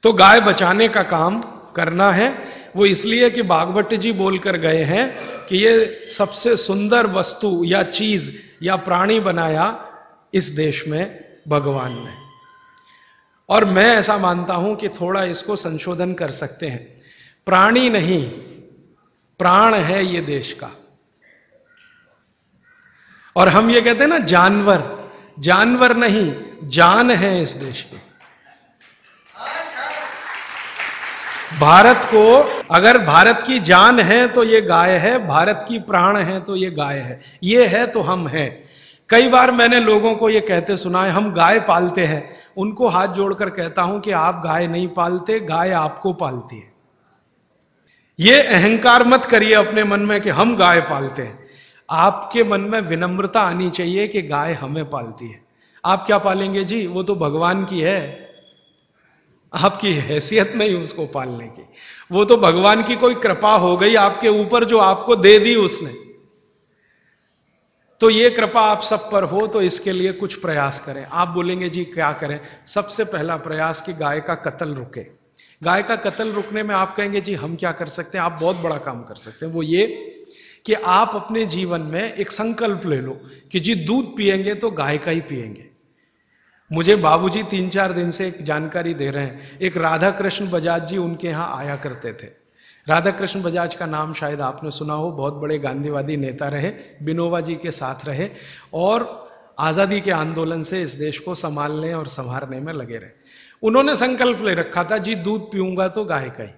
तो गाय बचाने का काम करना है। वो इसलिए कि बागवट जी बोलकर गए हैं कि ये सबसे सुंदर वस्तु या चीज़ या प्राणी बनाया इस देश में भगवान ने। और मैं ऐसा मानता हूँ कि थोड़ा इसको संशोधन कर सकते हैं। प्राणी नहीं, प्राण है ये देश का। और हम ये कहते हैं ना, जानवर। जानवर नहीं, जान है इस देश की। भारत को, अगर भारत की जान है तो ये गाय है, भारत की प्राण है तो ये गाय है। ये है तो हम हैं। कई बार मैंने लोगों को ये कहते सुना है, हम गाय पालते हैं। उनको हाथ जोड़कर कहता हूँ कि आप गाय नहीं पालते, गाय आपको पालती है। ये अहंकार मत करिए अपने मन में कि हम गाय पालते हैं। आपके मन में विनम्रता आनी चाहिए कि गाय हमें पालती है। आप क्या पालेंगे जी? वो तो भगवान की है। आपकी हैसियत नहीं उसको पालने की। वो तो भगवान की कोई कृपा हो गई आपके ऊपर जो आपको दे दी उसने। तो ये कृपा आप सब पर हो तो इसके लिए कुछ प्रयास करें। आप बोलेंगे, जी, क्या करें? सबसे पहला प्रयास कि गाय का कत्ल रुके। गाय का कत्ल रुकने में आप कहेंगे, जी, हम क्या कर सकते हैं? आप बहुत बड़ा काम कर सकते हैं। वो ये कि आप अपने जीवन में एक संकल्प ले लो कि, जी, दूध पिएँगे तो गाय का ही पिएँगे मुझे बाबूजी तीन चार दिन से एक जानकारी दे रहे हैं। एक राधा कृष्ण बजाज जी उनके यहाँ आया करते थे। राधा कृष्ण बजाज का नाम शायद आपने सुना हो, बहुत बड़े गांधीवादी नेता रहे, बिनोवा जी के साथ रहे और आज़ादी के आंदोलन से इस देश को संभालने और संवारने में लगे रहे। उन्होंने संकल्प ले रखा था, जी, दूध पीऊँगा तो गाय का ही।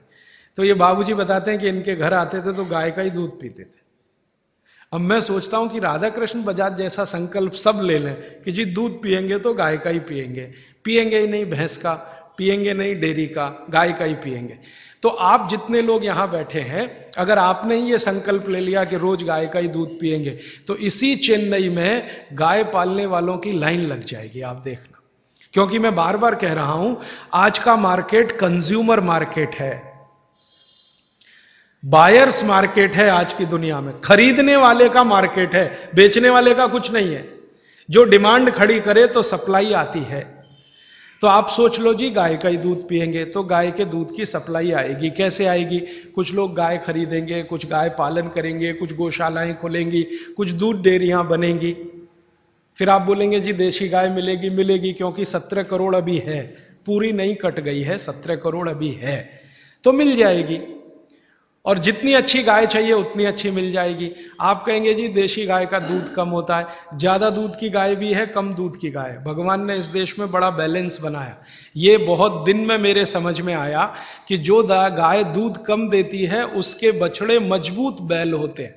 तो ये बाबूजी बताते हैं कि इनके घर आते थे तो गाय का ही दूध पीते थे। अब मैं सोचता हूँ कि राधा कृष्ण बजाज जैसा संकल्प सब ले लें कि जी दूध पिएँगे तो गाय का ही पिएँगे पिएँगे ही नहीं भैंस का पिएँगे नहीं डेयरी का गाय का ही पिएँगे तो आप जितने लोग यहाँ बैठे हैं, अगर आपने ये संकल्प ले लिया कि रोज गाय का ही दूध पिएँगे तो इसी चेन्नई में गाय पालने वालों की लाइन लग जाएगी, आप देखना। क्योंकि मैं बार बार कह रहा हूँ, आज का मार्केट कंज्यूमर मार्केट है। बायर्स मार्केट है आज की दुनिया में। खरीदने वाले का मार्केट है, बेचने वाले का कुछ नहीं है। जो डिमांड खड़ी करे तो सप्लाई आती है। तो आप सोच लो जी, गाय का ही दूध पिएँगे तो गाय के दूध की सप्लाई आएगी, कैसे आएगी? कुछ लोग गाय खरीदेंगे, कुछ गाय पालन करेंगे, कुछ गौशालाएँ खोलेंगी, कुछ दूध डेयरियाँ बनेंगी। फिर आप बोलेंगे, जी, देशी गाय मिलेगी मिलेगी, क्योंकि सत्रह करोड़ अभी है। पूरी नहीं कट गई है, सत्रह करोड़ अभी है। तो मिल जाएगी। और जितनी अच्छी गाय चाहिए उतनी अच्छी मिल जाएगी। आप कहेंगे, जी, देशी गाय का दूध कम होता है। ज़्यादा दूध की गाय भी है, कम दूध की गाय भगवान ने इस देश में बड़ा बैलेंस बनाया। ये बहुत दिन में मेरे समझ में आया कि जो गाय दूध कम देती है, उसके बछड़े मज़बूत बैल होते हैं।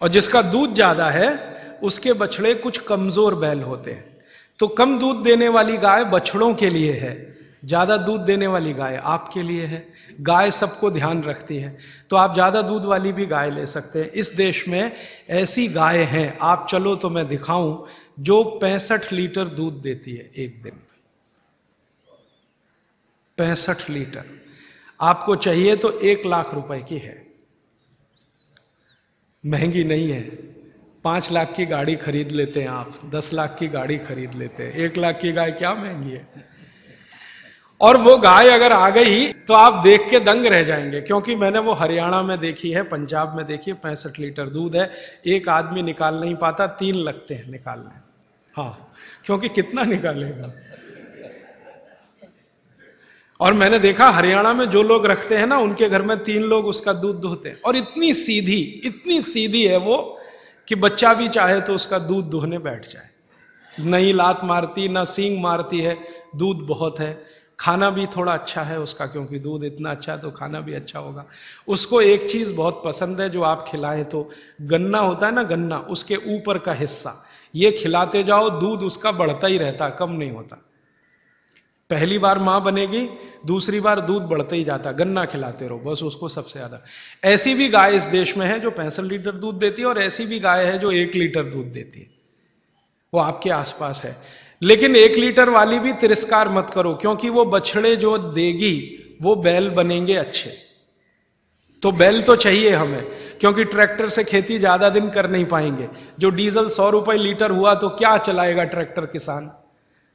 और जिसका दूध ज़्यादा है, उसके बछड़े कुछ कमज़ोर बैल होते हैं। तो कम दूध देने वाली गाय बछड़ों के लिए है। ज़्यादा दूध देने वाली गाय आपके लिए है। गाय सबको ध्यान रखती है। तो आप ज़्यादा दूध वाली भी गाय ले सकते हैं। इस देश में ऐसी गाय हैं, आप चलो तो मैं दिखाऊँ, जो पैंसठ लीटर दूध देती है एक दिन। पैंसठ लीटर। आपको चाहिए तो एक लाख रुपए की है। महँगी नहीं है। पाँच लाख की गाड़ी खरीद लेते हैं आप, दस लाख की गाड़ी खरीद लेते हैं। एक लाख की गाय क्या महँगी है? और वो गाय अगर आ गई तो आप देख के दंग रह जाएँगे, क्योंकि मैंने वो हरियाणा में देखी है, पंजाब में देखी है, पैंसठ लीटर दूध है, एक आदमी निकाल नहीं पाता, तीन लगते हैं निकालने। हाँ क्योंकि कितना निकालेगा? और मैंने देखा, हरियाणा में जो लोग रखते हैं ना, उनके घर में तीन लोग उसका दूध दुहते हैं। और इतनी सीधी इतनी सीधी है वो, कि बच्चा भी चाहे तो उसका दूध दुहने बैठ जाए। नहीं लात मारती, ना सींग मारती है, दूध बहुत है। खाना भी थोड़ा अच्छा है उसका, क्योंकि दूध इतना अच्छा है तो खाना भी अच्छा होगा। उसको एक चीज़ बहुत पसंद है जो आप खिलाएँ तो गन्ना होता है ना गन्ना, उसके ऊपर का हिस्सा। ये खिलाते जाओ, दूध उसका बढ़ता ही रहता, कम नहीं होता। पहली बार माँ बनेगी, दूसरी बार दूध बढ़ते ही जाता, गन्ना खिलाते रहो, बस उसको सबसे ज़्यादा। ऐसी भी गाय इस देश में है जो पैंसठ लीटर दूध देती है और ऐसी भी गाय है जो एक लीटर दूध देती है। वो आपके आसपास है। लेकिन एक लीटर वाली भी तिरस्कार मत करो, क्योंकि वो बछड़े जो देगी, वो बैल बनेंगे अच्छे। तो बैल तो चाहिए हमें, क्योंकि ट्रैक्टर से खेती ज़्यादा दिन कर नहीं पाएँगे। जो डीजल सौ रुपए लीटर हुआ तो क्या चलाएगा ट्रैक्टर किसान?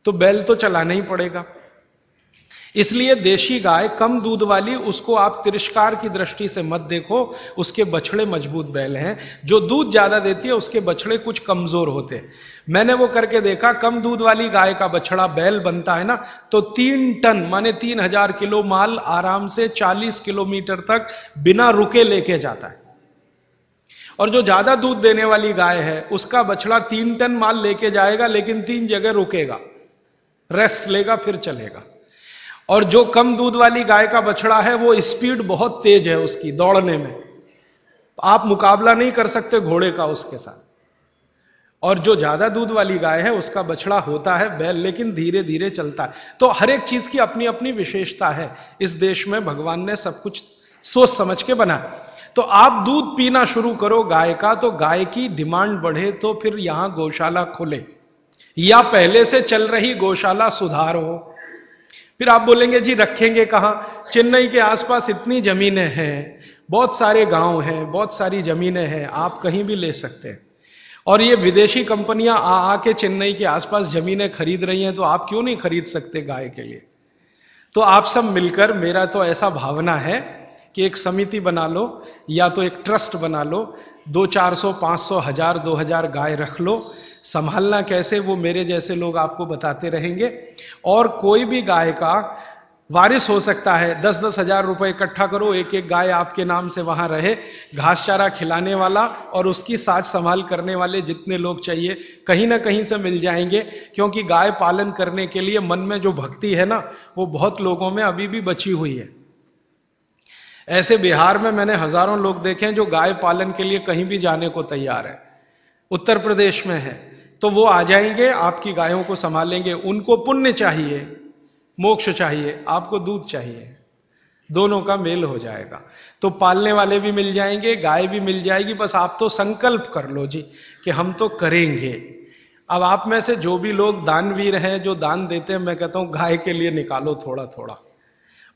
तो बैल तो चलाना ही पड़ेगा। इसलिए देशी गाय, कम दूध वाली, उसको आप तिरस्कार की दृष्टि से मत देखो, उसके बछड़े मज़बूत बैल हैं। जो दूध ज़्यादा देती है, उसके बछड़े कुछ कमज़ोर होते हैं। मैंने वो करके देखा, कम दूध वाली गाय का बछड़ा बैल बनता है ना तो तीन टन, माने तीन हज़ार किलो माल आराम से चालीस किलोमीटर तक बिना रुके लेके जाता है। और जो ज़्यादा दूध देने वाली गाय है, उसका बछड़ा तीन टन माल लेके जाएगा, लेकिन तीन जगह रुकेगा, रेस्ट लेगा, फिर चलेगा। और जो कम दूध वाली गाय का बछड़ा है, वो स्पीड बहुत तेज है उसकी, दौड़ने में। आप मुकाबला नहीं कर सकते घोड़े का उसके साथ। और जो ज़्यादा दूध वाली गाय है, उसका बछड़ा होता है, बैल, लेकिन धीरे धीरे चलता है। तो हर एक चीज़ की अपनी अपनी विशेषता है। इस देश में भगवान ने सब कुछ सोच समझ के बना। तो आप दूध पीना शुरू करो गाय का तो गाय की डिमांड बढ़े तो फिर यहाँ गौशाला खोले। या पहले से चल रही गौशाला सुधार। हो फिर आप बोलेंगे, जी, रखेंगे कहाँ? चेन्नई के आसपास इतनी जमीनें हैं, बहुत सारे गाँव हैं, बहुत सारी जमीनें हैं, आप कहीं भी ले सकते हैं। और ये विदेशी कंपनियाँ आ, आके चेन्नई के आसपास जमीनें खरीद रही हैं तो आप क्यों नहीं खरीद सकते गाय के लिए? तो आप सब मिलकर, मेरा तो ऐसा भावना है कि एक समिति बना लो, या तो एक ट्रस्ट बना लो, दो चार सौ, पाँच सौ, हज़ार, दो हज़ार गाय रख लो। संभालना कैसे, वो मेरे जैसे लोग आपको बताते रहेंगे। और कोई भी गाय का वारिस हो सकता है। दस दस हज़ार रुपए इकट्ठा करो एक एक गाय आपके नाम से वहाँ रहे। घास चारा खिलाने वाला और उसकी साज संभाल करने वाले जितने लोग चाहिए, कहीं ना कहीं से मिल जाएँगे। क्योंकि गाय पालन करने के लिए मन में जो भक्ति है ना, वो बहुत लोगों में अभी भी बची हुई है। ऐसे बिहार में मैंने हज़ारों लोग देखे हैं जो गाय पालन के लिए कहीं भी जाने को तैयार है। उत्तर प्रदेश में है। तो वो आ जाएँगे, आपकी गायों को संभालेंगे, उनको पुण्य चाहिए। मोक्ष चाहिए, आपको दूध चाहिए, दोनों का मेल हो जाएगा। तो पालने वाले भी मिल जाएँगे, गाय भी मिल जाएगी, बस आप तो संकल्प कर लो जी कि हम तो करेंगे। अब आप में से जो भी लोग दानवीर हैं, जो दान देते हैं, मैं कहता हूँ, गाय के लिए निकालो थोड़ा थोड़ा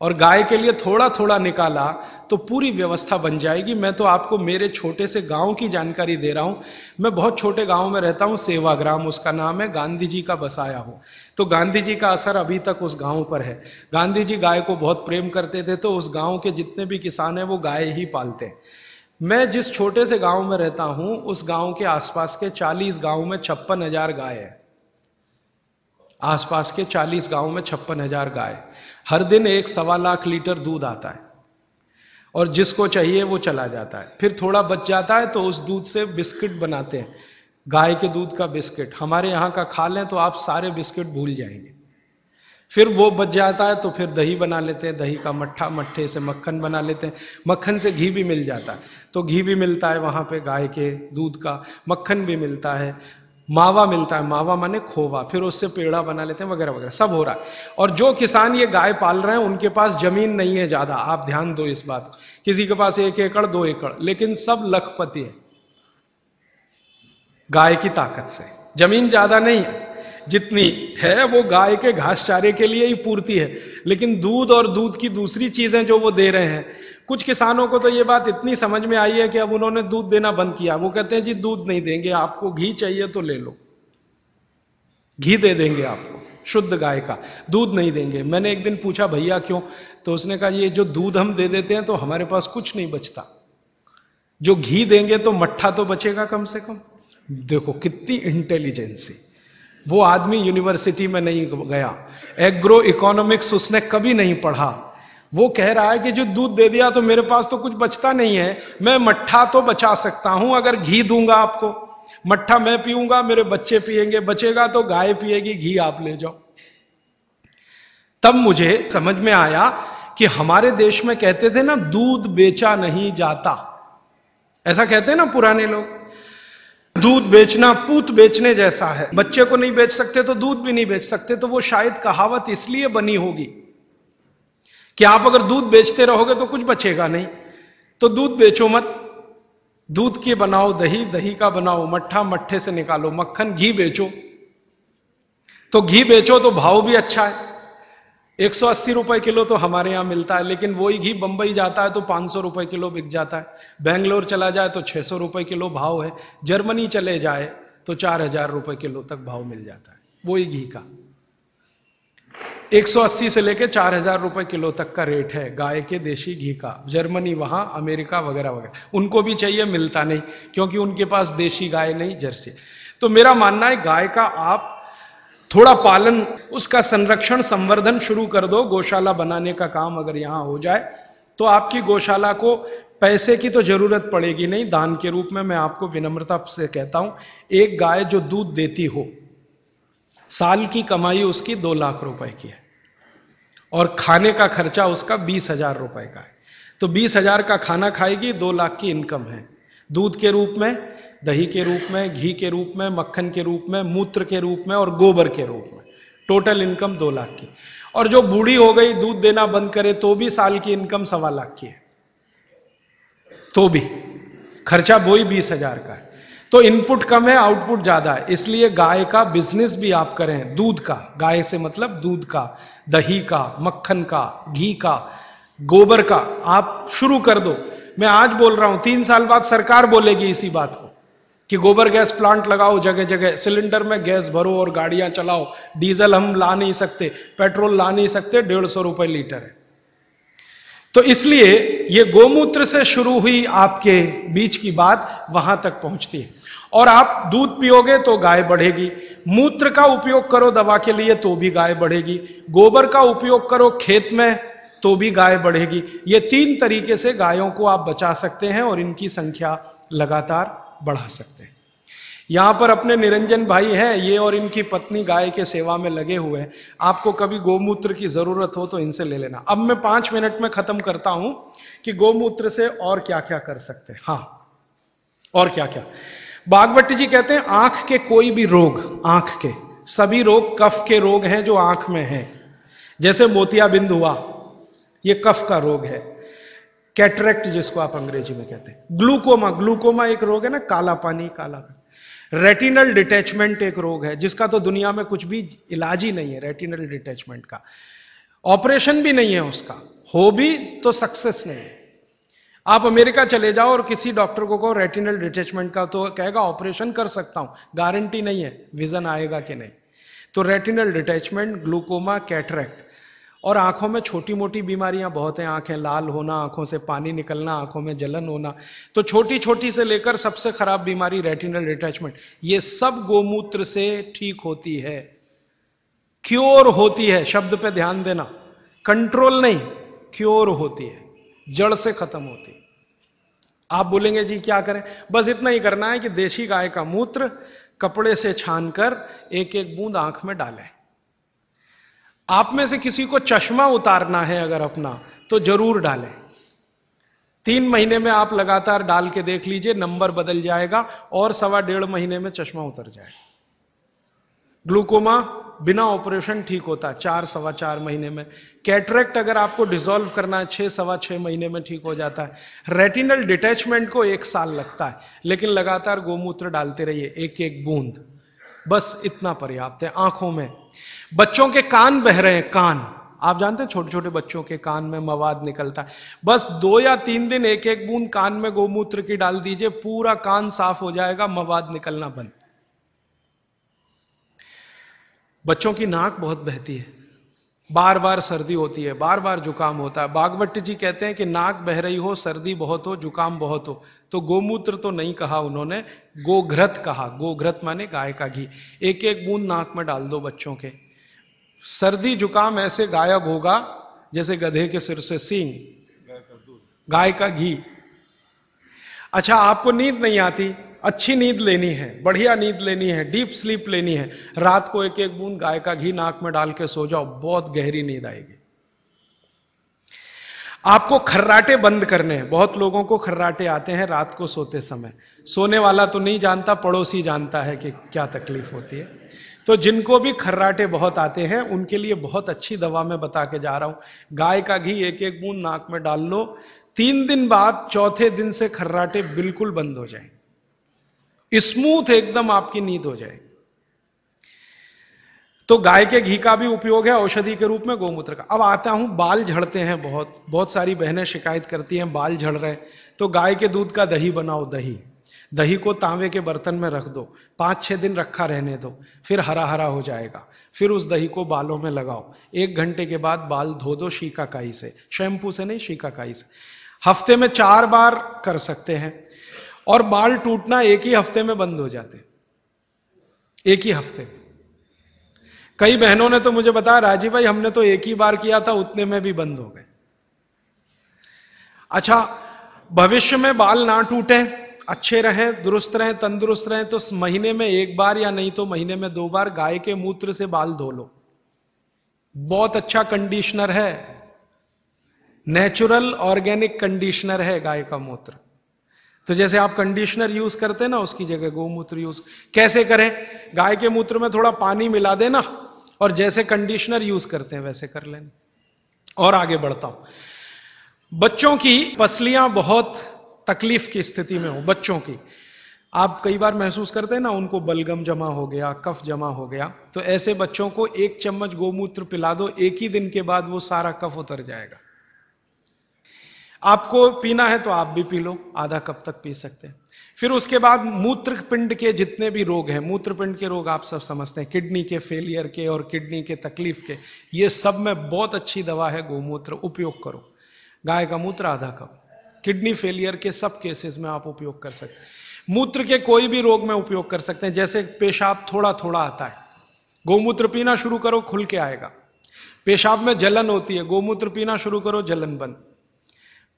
और गाय के लिए थोड़ा थोड़ा निकाला तो पूरी व्यवस्था बन जाएगी। मैं तो आपको मेरे छोटे से गाँव की जानकारी दे रहा हूँ। मैं बहुत छोटे गाँव में रहता हूँ, सेवाग्राम, उसका नाम है गांधी जी का बसाया हो। तो गांधी जी का असर अभी तक उस गाँव पर है। गांधी जी गाय को बहुत प्रेम करते थे तो उस गाँव के जितने भी किसान हैं, वो गाय ही पालते हैं। मैं जिस छोटे से गाँव में रहता हूँ, उस गाँव के आसपास के 40 गाँव में छप्पन हज़ार गाय है। आसपास के 40 गाँव में छप्पन हज़ार गाय। हर दिन एक सवा लाख लीटर दूध आता है। और जिसको चाहिए वो चला जाता है। फिर थोड़ा बच जाता है तो उस दूध से बिस्किट बनाते हैं। गाय के दूध का बिस्किट। हमारे यहाँ का खा लें तो आप सारे बिस्किट भूल जाएँगे। फिर वो बच जाता है तो फिर दही बना लेते हैं। दही का मट्ठा, मट्ठे से मक्खन बना लेते हैं। मक्खन से घी भी मिल जाता है। तो घी भी मिलता है वहाँ पे गाय के दूध का। मक्खन भी मिलता है। मावा मिलता है, मावा माने खोवा, फिर उससे पेड़ा बना लेते हैं, वगैरह वगैरह, सब हो रहा है। और जो किसान ये गाय पाल रहे हैं, उनके पास ज़मीन नहीं है ज़्यादा, आप ध्यान दो इस बात किसी के पास एक एकड़, दो एकड़, लेकिन सब लखपति है। गाय की ताकत से। ज़मीन ज़्यादा नहीं है। जितनी है, वो गाय के घास चारे के लिए ही पूर्ति है। लेकिन दूध और दूध की दूसरी चीज़ें जो वो दे रहे हैं कुछ किसानों को तो ये बात इतनी समझ में आई है कि अब उन्होंने दूध देना बंद किया। वो कहते हैं, जी, दूध नहीं देंगे, आपको घी चाहिए तो ले लो। घी दे देंगे आपको, शुद्ध गाय का। दूध नहीं देंगे। मैंने एक दिन पूछा, भैया, क्यों? तो उसने कहा, ये जो दूध हम दे देते हैं तो हमारे पास कुछ नहीं बचता। जो घी देंगे तो मट्ठा तो बचेगा कम से कम। देखो, कितनी इंटेलिजेंसी वो आदमी यूनिवर्सिटी में नहीं गया। एग्रो इकोनॉमिक्स उसने कभी नहीं पढ़ा। वो कह रहा है कि जो दूध दे दिया तो मेरे पास तो कुछ बचता नहीं है, मैं मट्ठा तो बचा सकता हूँ, अगर घी दूँगा आपको। मट्ठा मैं पीऊँगा, मेरे बच्चे पिएँगे बचेगा तो गाय पिएगी, घी आप ले जाओ। तब मुझे समझ में आया कि हमारे देश में कहते थे ना, दूध बेचा नहीं जाता। ऐसा कहते हैं ना पुराने लोग, दूध बेचना पूत बेचने जैसा है। बच्चे को नहीं बेच सकते तो दूध भी नहीं बेच सकते तो वो शायद कहावत इसलिए बनी होगी कि आप अगर दूध बेचते रहोगे तो कुछ बचेगा नहीं। तो दूध बेचो मत। दूध के बनाओ, दही दही का बनाओ, मट्ठा मट्ठे से निकालो, मक्खन, घी बेचो। तो घी बेचो तो भाव भी अच्छा है। एक सौ अस्सी रुपए किलो तो हमारे यहाँ मिलता है, लेकिन वही घी बंबई जाता है तो पाँच सौ रुपए किलो बिक जाता है। बेंगलोर चला जाए तो छह सौ रुपए किलो भाव है। जर्मनी चले जाए तो चार हज़ार रुपए किलो तक भाव मिल जाता है। वही घी का। 180 से लेके 4000 रुपए किलो तक का रेट है, गाय के, देशी घी का, जर्मनी वहाँ, अमेरिका वगैरह वगैरह। उनको भी चाहिए, मिलता नहीं, क्योंकि उनके पास देशी गाय नहीं, जर्सी। तो मेरा मानना है, गाय का आप थोड़ा पालन, उसका संरक्षण, संवर्धन शुरू कर दो, गौशाला बनाने का काम अगर यहाँ हो जाए तो आपकी गौशाला को पैसे की तो ज़रूरत पड़ेगी नहीं, दान के रूप में मैं आपको विनम्रता से कहता हूँ, एक गाय जो दूध देती हो, साल की कमाई उसकी दो लाख रुपए की है। और खाने का खर्चा उसका बीस हज़ार रुपए का है। तो बीस हज़ार का खाना खाएगी, दो लाख की इनकम है। दूध के रूप में, दही के रूप में, घी के रूप में, मक्खन के रूप में, मूत्र के रूप में और गोबर के रूप में। टोटल इनकम दो लाख की। और जो बूढ़ी हो गई, दूध देना बंद करे तो भी साल की इनकम सवा लाख की है। तो भी। खर्चा वो ही बीस हज़ार का है। तो इनपुट कम है, आउटपुट ज़्यादा है। इसलिए गाय का बिज़नेस भी आप करें, दूध का। गाय से मतलब दूध का। दही का, मक्खन का, घी का, गोबर का, आप शुरू कर दो। मैं आज बोल रहा हूँ, तीन साल बाद सरकार बोलेगी इसी बात को, कि गोबर गैस प्लांट लगाओ जगह जगह, सिलेंडर में गैस भरो और गाड़ियाँ चलाओ। डीजल हम ला नहीं सकते, पेट्रोल ला नहीं सकते, डेढ़ सौ रुपए लीटर है। तो इसलिए ये गोमूत्र से शुरू हुई आपके बीच की बात वहाँ तक पहुँचती है। और आप दूध पियोगे तो गाय बढ़ेगी। मूत्र का उपयोग करो दवा के लिए तो भी गाय बढ़ेगी। गोबर का उपयोग करो खेत में तो भी गाय बढ़ेगी। ये तीन तरीके से गायों को आप बचा सकते हैं और इनकी संख्या लगातार बढ़ा सकते हैं। यहाँ पर अपने निरंजन भाई हैं, ये और इनकी पत्नी गाय के सेवा में लगे हुए हैं। आपको कभी गोमूत्र की ज़रूरत हो तो इनसे ले लेना। अब मैं पाँच मिनट में खत्म करता हूँ कि गोमूत्र से और क्या क्या कर सकते हैं। हाँ और क्या क्या बागवती जी कहते हैं, आँख के कोई भी रोग, आँख के, सभी रोग कफ के रोग हैं जो आँख में हैं। जैसे मोतियाबिंद हुआ, ये कफ का रोग है। कैटरेक्ट जिसको आप अंग्रेज़ी में कहते हैं। ग्लूकोमा ग्लूकोमा एक रोग है ना, काला पानी, काला रेटिनल डिटैचमेंट एक रोग है, जिसका तो दुनिया में कुछ भी इलाज ही नहीं है, रेटिनल डिटैचमेंट का। ऑपरेशन भी नहीं है उसका, हो भी तो सक्सेस नहीं है। आप अमेरिका चले जाओ और किसी डॉक्टर को कहो रेटिनल डिटैचमेंट का तो कहेगा ऑपरेशन कर सकता हूँ। गारंटी नहीं है विजन आएगा कि नहीं. तो रेटिनल डिटैचमेंट ग्लूकोमा कैटरेक्ट और आँखों में छोटी मोटी बीमारियाँ बहुत हैं। आँखें लाल होना, आँखों से पानी निकलना, आँखों में जलन होना। तो छोटी छोटी से लेकर सबसे खराब बीमारी रेटिनल डिटैचमेंट ये सब गोमूत्र से ठीक होती है। क्योर होती है, शब्द पे ध्यान देना। कंट्रोल नहीं क्योर होती है। जड़ से खत्म होती। आप बोलेंगे, जी, क्या करें? बस इतना ही करना है कि देशी गाय का मूत्र कपड़े से छानकर एक एक बूंद आँख में डालें। आप में से किसी को चश्मा उतारना है अगर अपना तो ज़रूर डालें। तीन महीने में आप लगातार डाल के देख लीजिए, नंबर बदल जाएगा और सवा डेढ़ महीने में चश्मा उतर जाएगा ग्लूकोमा बिना ऑपरेशन ठीक होता है चार सवा चार महीने में। कैटरेक्ट अगर आपको डिसॉल्व करना है, छह सवा छह महीने में ठीक हो जाता है। रेटिनल डिटैचमेंट को एक साल लगता है, लेकिन लगातार गोमूत्र डालते रहिए, एक एक बूंद। बस इतना पर्याप्त है आँखों में। बच्चों के कान बह रहे हैं, कान। आप जानते हैं छोटे छोटे बच्चों के कान में मवाद निकलता है। बस दो या तीन दिन एक एक बूंद कान में गोमूत्र की डाल दीजिए, पूरा कान साफ़ हो जाएगा, मवाद निकलना बंद। बच्चों की नाक बहुत बहती है। बार बार सर्दी होती है बार बार जुकाम होता है। बागवट जी कहते हैं कि नाक बह रही हो सर्दी बहुत हो जुकाम बहुत हो। तो गोमूत्र तो नहीं कहा उन्होंने गोघ्रत कहा। गोघ्रत माने गाय का घी। एक एक बूंद नाक में डाल दो बच्चों के। सर्दी जुकाम ऐसे गायब होगा जैसे गधे के सिर से सींग। गाय का घी। अच्छा आपको नींद नहीं आती? अच्छी नींद लेनी है, बढ़िया नींद लेनी है, डीप स्लीप लेनी है, रात को एक एक बूंद गाय का घी नाक में डाल के सो जाओ, बहुत गहरी नींद आएगी। आपको खर्राटे बंद करने हैं, बहुत लोगों को खर्राटे आते हैं रात को सोते समय। सोने वाला तो नहीं जानता, पड़ोसी जानता है कि क्या तकलीफ़ होती है। तो जिनको भी खर्राटे बहुत आते हैं, उनके लिए बहुत अच्छी दवा मैं बता के जा रहा हूँ। गाय का घी एक एक बूंद नाक में डाल लो, तीन दिन बाद चौथे दिन से खर्राटे बिल्कुल बंद हो जाएँगे। स्मूथ एकदम आपकी नींद हो जाएगी। तो गाय के घी का भी उपयोग है, औषधि के रूप में गोमूत्र का। अब आता हूँ, बाल झड़ते हैं बहुत बहुत सारी बहनें शिकायत करती हैं, बाल झड़ रहे तो गाय के दूध का दही बनाओ, दही। दही को तांबे के बर्तन में रख दो। पाँच छह दिन रखा रहने दो, फिर हरा हरा हो जाएगा। फिर उस दही को बालों में लगाओ। एक घंटे के बाद बाल धो दो शीकाकाई से। शैम्पू से नहीं, शीकाकाई से। हफ़्ते में चार बार कर सकते हैं। और बाल टूटना एक ही हफ़्ते में बंद हो जाते एक ही हफ़्ते। कई बहनों ने तो मुझे बताया, राजीव भाई, हमने तो एक ही बार किया था, उतने में भी बंद हो गए। अच्छा भविष्य में बाल ना टूटे, अच्छे रहें, दुरुस्त रहें, तंदुरुस्त रहें तो महीने में एक बार या नहीं तो महीने में दो बार गाय के मूत्र से बाल धो लो। बहुत अच्छा कंडीशनर है। नेचुरल ऑर्गेनिक कंडीशनर है गाय का मूत्र। तो जैसे आप कंडीशनर यूज़ करते ना, उसकी जगह गोमूत्र यूज़। कैसे करें? गाय के मूत्र में थोड़ा पानी मिला देना और जैसे कंडीशनर यूज़ करते हैं, वैसे कर लेना और आगे बढ़ता हूँ। बच्चों की पसलियाँ बहुत तकलीफ़ की स्थिति में हो, बच्चों की। आप कई बार महसूस करते हैं ना, उनको बलगम जमा हो गया, कफ जमा हो गया तो ऐसे बच्चों को एक चम्मच गोमूत्र पिला दो, एक ही दिन के बाद वो सारा कफ उतर जाएगा। आपको पीना है तो आप भी पी लो, आधा कप तक पी सकते हैं। फिर उसके बाद मूत्र पिंड के जितने भी रोग हैं मूत्र पिंड के रोग आप सब समझते हैं, किडनी के फेलियर के और किडनी के तकलीफ़ के, ये सब में बहुत अच्छी दवा है, गोमूत्र, उपयोग करो। गाय का मूत्र, आधा कप। किडनी फेलियर के सब केसेस में आप उपयोग कर सकते हैं। मूत्र के कोई भी रोग में उपयोग कर सकते हैं, जैसे पेशाब थोड़ा थोड़ा आता है। गोमूत्र पीना शुरू करो, खुल के आएगा। पेशाब में जलन होती है, गोमूत्र पीना शुरू करो, जलन बंद।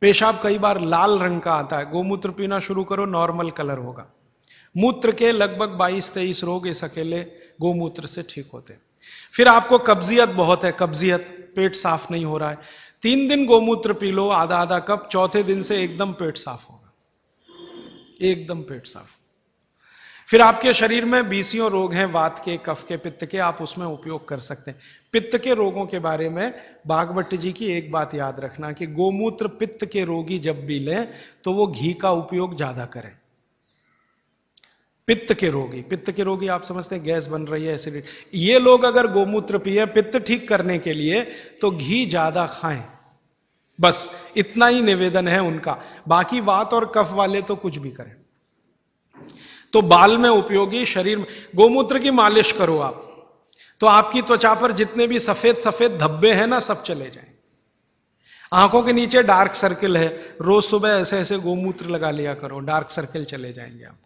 पेशाब कई बार लाल रंग का आता है। गोमूत्र पीना शुरू करो नॉर्मल कलर होगा। मूत्र के लगभग 22-23 रोग इस अकेले गोमूत्र से ठीक होते फिर आपको कब्जियत बहुत है। कब्जियत, पेट साफ़ नहीं हो रहा है। तीन दिन गोमूत्र पी लो, आधा आधा कप, चौथे दिन से एकदम पेट साफ़ होगा। एकदम पेट साफ़। फिर आपके शरीर में बीसियों रोग हैं, वात के, कफ के, पित्त के, आप उसमें उपयोग कर सकते हैं। पित्त के रोगों के बारे में बागवट जी की एक बात याद रखना कि गोमूत्र पित्त के रोगी जब भी लें तो वो घी का उपयोग ज़्यादा करें। पित्त के रोगी, पित्त के रोगी आप समझते हैं, गैस बन रही है एसिडिटी ये लोग अगर गोमूत्र पिए, पित्त ठीक करने के लिए तो घी ज़्यादा खाएँ। बस, इतना ही निवेदन है उनका। बाकी वात और कफ वाले तो कुछ भी करें। तो बाल में उपयोगी शरीर में गोमूत्र की मालिश करो आप। तो आपकी त्वचा पर जितने भी सफ़ेद सफ़ेद धब्बे हैं ना, सब चले जाएँ। आँखों के नीचे डार्क सर्किल है। रोज सुबह ऐसे ऐसे गोमूत्र लगा लिया करो, डार्क सर्किल चले जाएँगे आप।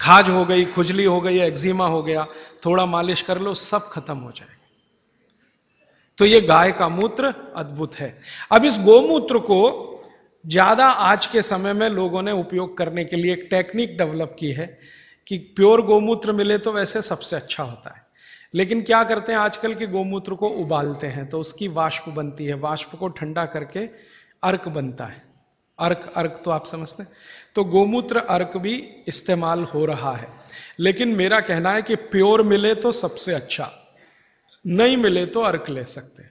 खाज हो गई, खुजली हो गई, एक्जिमा हो गया, थोड़ा मालिश कर लो, सब खत्म हो जाएगा। तो ये गाय का मूत्र अद्भुत है। अब इस गोमूत्र को ज़्यादा आज के समय में लोगों ने उपयोग करने के लिए एक टेक्निक डेवलप की है कि प्योर गोमूत्र मिले तो वैसे सबसे अच्छा होता है। लेकिन क्या करते हैं, आजकल के गोमूत्र को उबालते हैं तो उसकी वाष्प बनती है। वाष्प को ठंडा करके अर्क बनता है। अर्क अर्क तो आप समझते हैं। तो गोमूत्र, अर्क भी इस्तेमाल हो रहा है। लेकिन मेरा कहना है कि प्योर मिले तो सबसे अच्छा। नहीं मिले तो अर्क ले सकते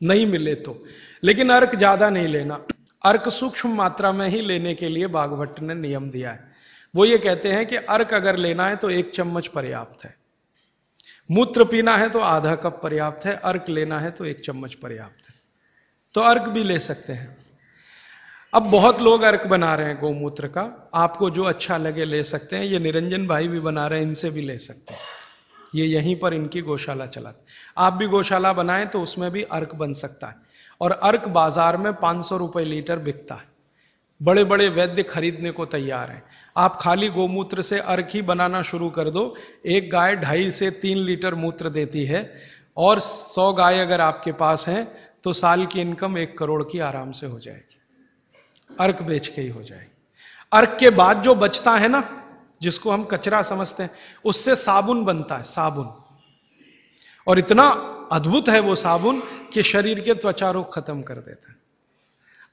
नहीं मिले तो। लेकिन अर्क ज़्यादा नहीं लेना। अर्क सूक्ष्म मात्रा में ही लेने के लिए बागभट्ट ने नियम दिया है। वो ये कहते हैं कि अर्क अगर लेना है तो एक चम्मच पर्याप्त है। मूत्र पीना है तो आधा कप पर्याप्त है, अर्क लेना है तो एक चम्मच पर्याप्त है। तो अर्क भी ले सकते हैं। अब बहुत लोग अर्क बना रहे हैं गोमूत्र का। आपको जो अच्छा लगे ले सकते हैं। ये निरंजन भाई भी बना रहे हैं, इनसे भी ले सकते हैं। ये यहीं पर इनकी गौशाला चला। आप भी गौशाला बनाएँ तो उसमें भी अर्क बन सकता है। और अर्क बाज़ार में पाँच सौ रुपए लीटर बिकता है। बड़े बड़े वैद्य खरीदने को तैयार हैं। आप खाली गोमूत्र से अर्क ही बनाना शुरू कर दो। एक गाय ढाई से तीन लीटर मूत्र देती है और सौ गाय अगर आपके पास हैं तो साल की इनकम एक करोड़ की आराम से हो जाएगी। अर्क बेच के ही हो जाएगी। अर्क के बाद जो बचता है ना, जिसको हम कचरा समझते हैं, उससे साबुन बनता है, साबुन। और इतना अद्भुत है वो साबुन कि शरीर के त्वचा रोग खत्म कर देता है।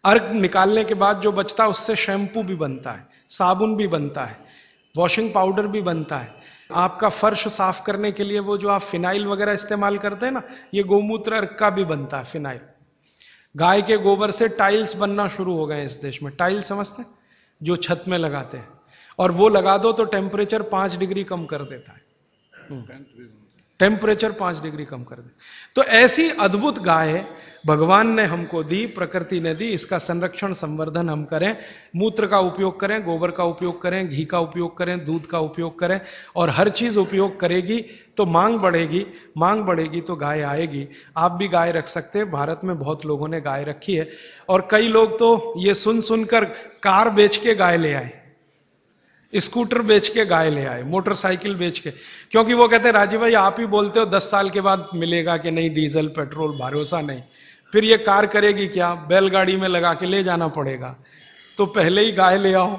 अर्क निकालने के बाद जो बचता है, उससे शैंपू भी बनता है, साबुन भी बनता है वॉशिंग पाउडर भी बनता है। आपका फर्श साफ़ करने के लिए वो जो आप फिनाइल वगैरह इस्तेमाल करते हैं ना, ये गोमूत्र अर्क का भी बनता है, फिनाइल। गाय के गोबर से टाइल्स बनना शुरू हो गए इस देश में। टाइल समझते हैं? जो छत में लगाते हैं। और वो लगा दो तो टेम्परेचर पाँच डिग्री कम कर देता है। टेम्परेचर पाँच डिग्री कम कर दे। तो ऐसी अद्भुत गाय भगवान ने हमको दी, प्रकृति ने दी, इसका संरक्षण, संवर्धन हम करें, मूत्र का उपयोग करें, गोबर का उपयोग करें, घी का उपयोग करें, दूध का उपयोग करें, और हर चीज़ उपयोग करेगी तो मांग बढ़ेगी मांग बढ़ेगी तो गाय आएगी। आप भी गाय रख सकते हैं, भारत में बहुत लोगों ने गाय रखी है, और कई लोग तो ये सुन सुनकर कार बेच के गाय ले आए। स्कूटर बेच के गाय ले आए, मोटरसाइकिल बेच के। क्योंकि वो कहते हैं, राजीव भाई, आप ही बोलते हो, दस साल के बाद मिलेगा कि नहीं, डीजल, पेट्रोल, भरोसा नहीं। फिर ये कार करेगी क्या? बैलगाड़ी में लगा के ले जाना पड़ेगा। तो पहले ही गाय ले आओ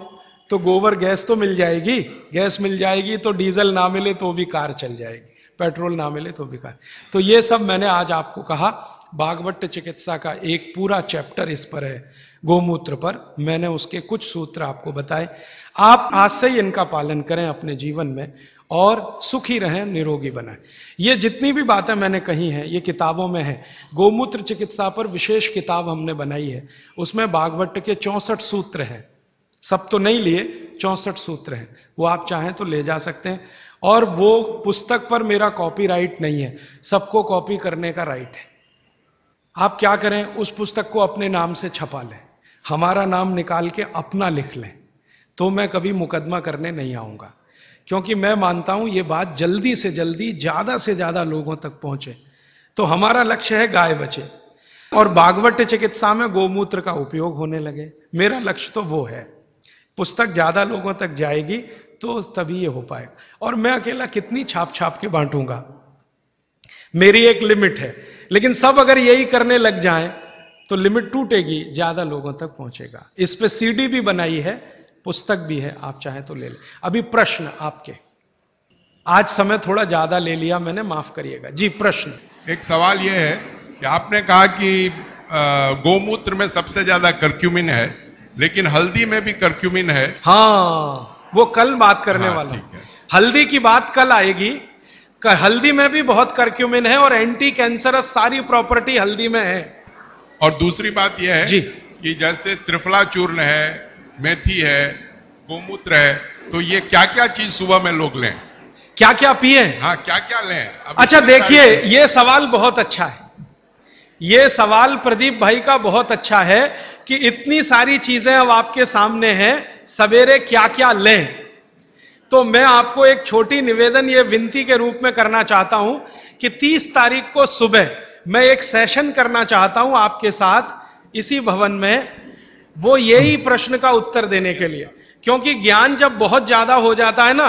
तो गोबर गैस तो मिल जाएगी। गैस मिल जाएगी तो डीजल ना मिले तो भी कार चल जाएगी। पेट्रोल ना मिले तो भी कार। तो ये सब मैंने आज आपको कहा। बागवट चिकित्सा का एक पूरा चैप्टर इस पर है, गोमूत्र पर। मैंने उसके कुछ सूत्र आपको बताए। आप आज से ही इनका पालन करें अपने जीवन में और सुखी रहें, निरोगी बनाएँ ये जितनी भी बातें मैंने कही हैं, ये किताबों में है। गोमूत्र चिकित्सा पर विशेष किताब हमने बनाई है। उसमें बागवट के चौसठ सूत्र हैं। सब तो नहीं लिए, चौसठ सूत्र हैं। वो आप चाहें तो ले जा सकते हैं। और वो पुस्तक पर मेरा कॉपीराइट नहीं है। सबको कॉपी करने का राइट है। आप क्या करें, उस पुस्तक को अपने नाम से छपा लें। हमारा नाम निकाल के अपना लिख लें। तो मैं कभी मुकदमा करने नहीं आऊँगा। क्योंकि मैं मानता हूँ ये बात जल्दी से जल्दी ज़्यादा से ज़्यादा लोगों तक पहुँचे। तो हमारा लक्ष्य है गाय बचे। और बागवट चिकित्सा में गोमूत्र का उपयोग होने लगे। मेरा लक्ष्य तो वो है। पुस्तक ज़्यादा लोगों तक जाएगी तो तभी ये हो पाएगा। और मैं अकेला कितनी छाप छाप के बांटूँगा? मेरी एक लिमिट है। लेकिन सब अगर यही करने लग जाएँ तो लिमिट टूटेगी, ज़्यादा लोगों तक पहुंचेगा। इस पे सीडी भी बनाई है। पुस्तक भी है आप चाहें तो ले लें। अभी प्रश्न आपके। आज समय थोड़ा ज़्यादा ले लिया मैंने माफ़ करिएगा। जी प्रश्न। एक सवाल यह है कि आपने कहा कि गोमूत्र में सबसे ज़्यादा कर्क्यूमिन है लेकिन हल्दी में भी कर्क्यूमिन है। हाँ वो कल बात करने हाँ, वाला हल्दी की बात कल आएगी। कर, हल्दी में भी बहुत कर्क्यूमिन है और एंटी कैंसरस सारी प्रॉपर्टी हल्दी में है। और दूसरी बात यह है जी। कि जैसे त्रिफला चूर्ण है मेथी है गोमूत्र है तो ये क्या क्या चीज़ सुबह में लोग लें? क्या क्या पिए? हाँ क्या क्या लें अच्छा देखिए ये सवाल बहुत अच्छा है। ये सवाल प्रदीप भाई का बहुत अच्छा है कि इतनी सारी चीज़ें अब आपके सामने हैं सवेरे क्या क्या लें? तो मैं आपको एक छोटी निवेदन ये विनती के रूप में करना चाहता हूँ कि 30 तारीख को सुबह मैं एक सेशन करना चाहता हूँ आपके साथ इसी भवन में। वो यही प्रश्न का उत्तर देने के लिए। क्योंकि ज्ञान जब बहुत ज़्यादा हो जाता है ना,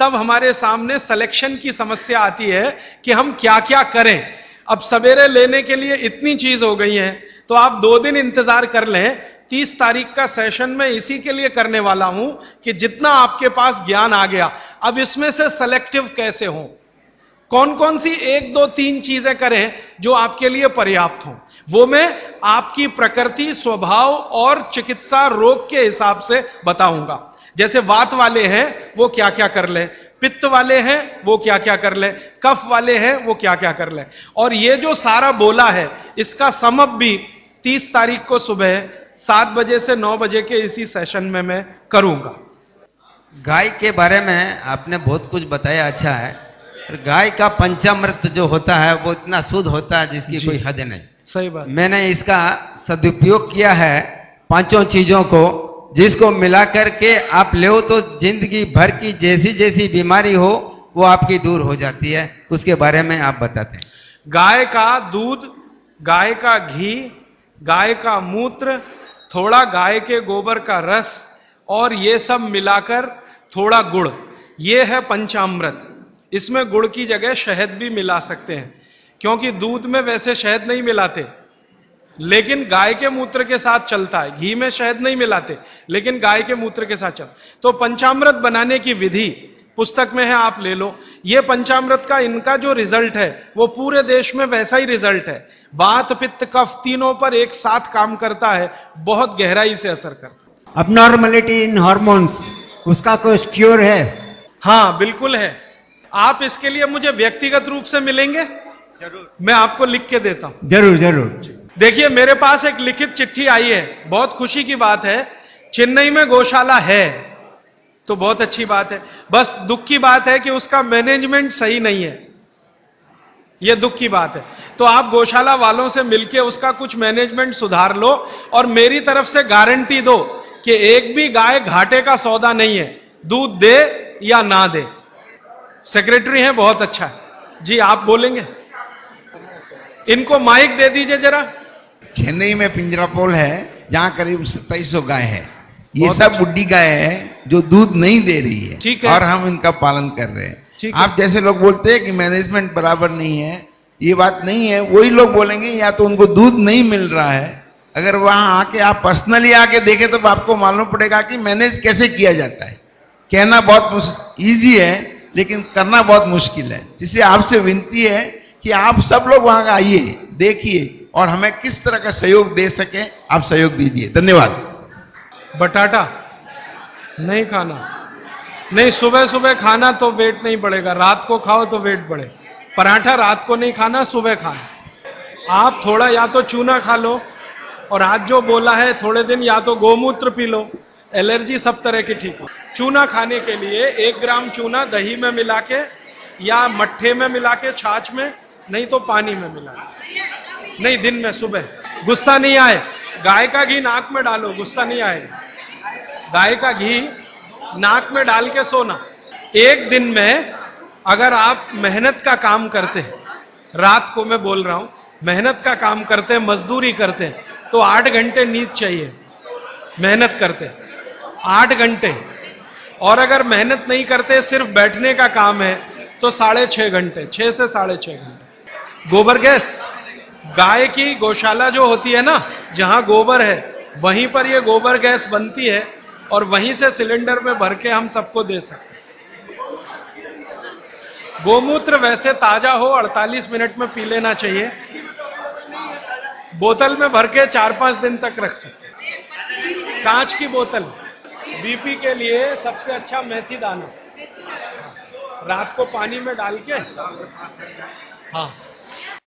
तब हमारे सामने सिलेक्शन की समस्या आती है कि हम क्या क्या करें। अब सवेरे लेने के लिए इतनी चीज़ हो गई है तो आप दो दिन इंतज़ार कर लें। तीस तारीख का सेशन में इसी के लिए करने वाला हूँ कि जितना आपके पास ज्ञान आ गया। अब इसमें से सेलेक्टिव कैसे हो? कौन कौन सी एक दो तीन चीज़ें करें जो आपके लिए पर्याप्त हो? वो मैं आपकी प्रकृति स्वभाव और चिकित्सा रोग के हिसाब से बताऊँगा। जैसे वात वाले हैं वो क्या क्या कर ले। पित्त वाले हैं वो क्या क्या कर ले। कफ वाले हैं वो क्या क्या कर ले। और ये जो सारा बोला है इसका समप भी तीस तारीख को सुबह सात बजे से नौ बजे के इसी सेशन में मैं करूँगा। गाय के बारे में आपने बहुत कुछ बताया अच्छा है। गाय का पंचामृत जो होता है वो इतना शुद्ध होता है जिसकी कोई हद नहीं। सही बात। मैंने इसका सदुपयोग किया है पाँचों चीज़ों को जिसको मिला करके आप ले तो ज़िंदगी भर की जैसी जैसी बीमारी हो वो आपकी दूर हो जाती है। उसके बारे में आप बताते हैं। गाय का दूध गाय का घी गाय का मूत्र थोड़ा गाय के गोबर का रस और ये सब मिलाकर थोड़ा गुड़। ये है पंचामृत। इसमें गुड़ की जगह शहद भी मिला सकते हैं। क्योंकि दूध में वैसे शहद नहीं मिलाते। लेकिन गाय के मूत्र के साथ चलता है। घी में शहद नहीं मिलाते लेकिन गाय के मूत्र के साथ चल। तो पंचामृत बनाने की विधि पुस्तक में है आप ले लो। ये पंचामृत का इनका जो रिज़ल्ट है वो पूरे देश में वैसा ही रिज़ल्ट है। वात पित्त कफ तीनों पर एक साथ काम करता है बहुत गहराई से असर करता अब नॉर्मलिटी इन हॉर्मोन्स उसका कोई क्योर है? हाँ बिल्कुल है। आप इसके लिए मुझे व्यक्तिगत रूप से मिलेंगे? ज़रूर। मैं आपको लिख के देता हूँ। ज़रूर ज़रूर। देखिए मेरे पास एक लिखित चिट्ठी आई है। बहुत खुशी की बात है। चेन्नई में गौशाला है तो बहुत अच्छी बात है। बस दुख की बात है कि उसका मैनेजमेंट सही नहीं है। यह दुख की बात है। तो आप गौशाला वालों से मिलके उसका कुछ मैनेजमेंट सुधार लो और मेरी तरफ़ से गारंटी दो कि एक भी गाय घाटे का सौदा नहीं है। दूध दे या ना दे। सेक्रेटरी हैं बहुत अच्छा। है जी आप बोलेंगे? इनको माइक दे दीजिए जरा। चेन्नई में पिंजरापोल है जहाँ करीब सत्ताईस गाय है। ये सब अच्छा। बुढ़ी गाय है जो दूध नहीं दे रही है। ठीक है। और हम इनका पालन कर रहे हैं। आप जैसे लोग बोलते हैं कि मैनेजमेंट बराबर नहीं है ये बात नहीं है। वही लोग बोलेंगे या तो उनको दूध नहीं मिल रहा है। अगर वहाँ आके आप पर्सनली आके देखें तो आपको मालूम पड़ेगा कि मैनेज कैसे किया जाता है। कहना बहुत ईजी है लेकिन करना बहुत मुश्किल है। जिससे आपसे विनती है कि आप सब लोग वहाँ आइए, देखिए और हमें किस तरह का सहयोग दे सके, आप सहयोग दीजिए। धन्यवाद। बटाटा? नहीं खाना। नहीं सुबह सुबह खाना तो वेट नहीं बढ़ेगा। रात को खाओ तो वेट बढ़े। पराठा रात को नहीं खाना, सुबह खाना। आप थोड़ा या तो चूना खा लो और आज जो बोला है, थोड़े दिन या तो गोमूत्र पी लो। एलर्जी सब तरह की ठीक हो। चूना खाने के लिए एक ग्राम चूना दही में मिला के या मट्ठे में मिला के छाछ में नहीं तो पानी में मिला। नहीं, दिन में, सुबह। गुस्सा नहीं आए। गाय का घी नाक में डालो, गुस्सा नहीं आएगा गाय का घी नाक में डाल के सोना। एक दिन में अगर आप मेहनत का काम करते हैं, रात को मैं बोल रहा हूँ, मेहनत का काम करते हैं, मजदूरी करते हैं तो आठ घंटे नींद चाहिए। मेहनत करते आठ घंटे। और अगर मेहनत नहीं करते, सिर्फ़ बैठने का काम है तो साढ़े छह घंटे, छह से साढ़े छह घंटे। गोबर गैस। गाय की गौशाला जो होती है ना, जहाँ गोबर है, वहीं पर ये गोबर गैस बनती है और वहीं से सिलेंडर में भर के हम सबको दे सकते गोमूत्र वैसे ताज़ा हो 48 मिनट में पी लेना चाहिए। बोतल में भर के चार पाँच दिन तक रख सकते कांच की बोतल बीपी के लिए सबसे अच्छा मेथी दाना। रात को पानी में डाल के। हाँ।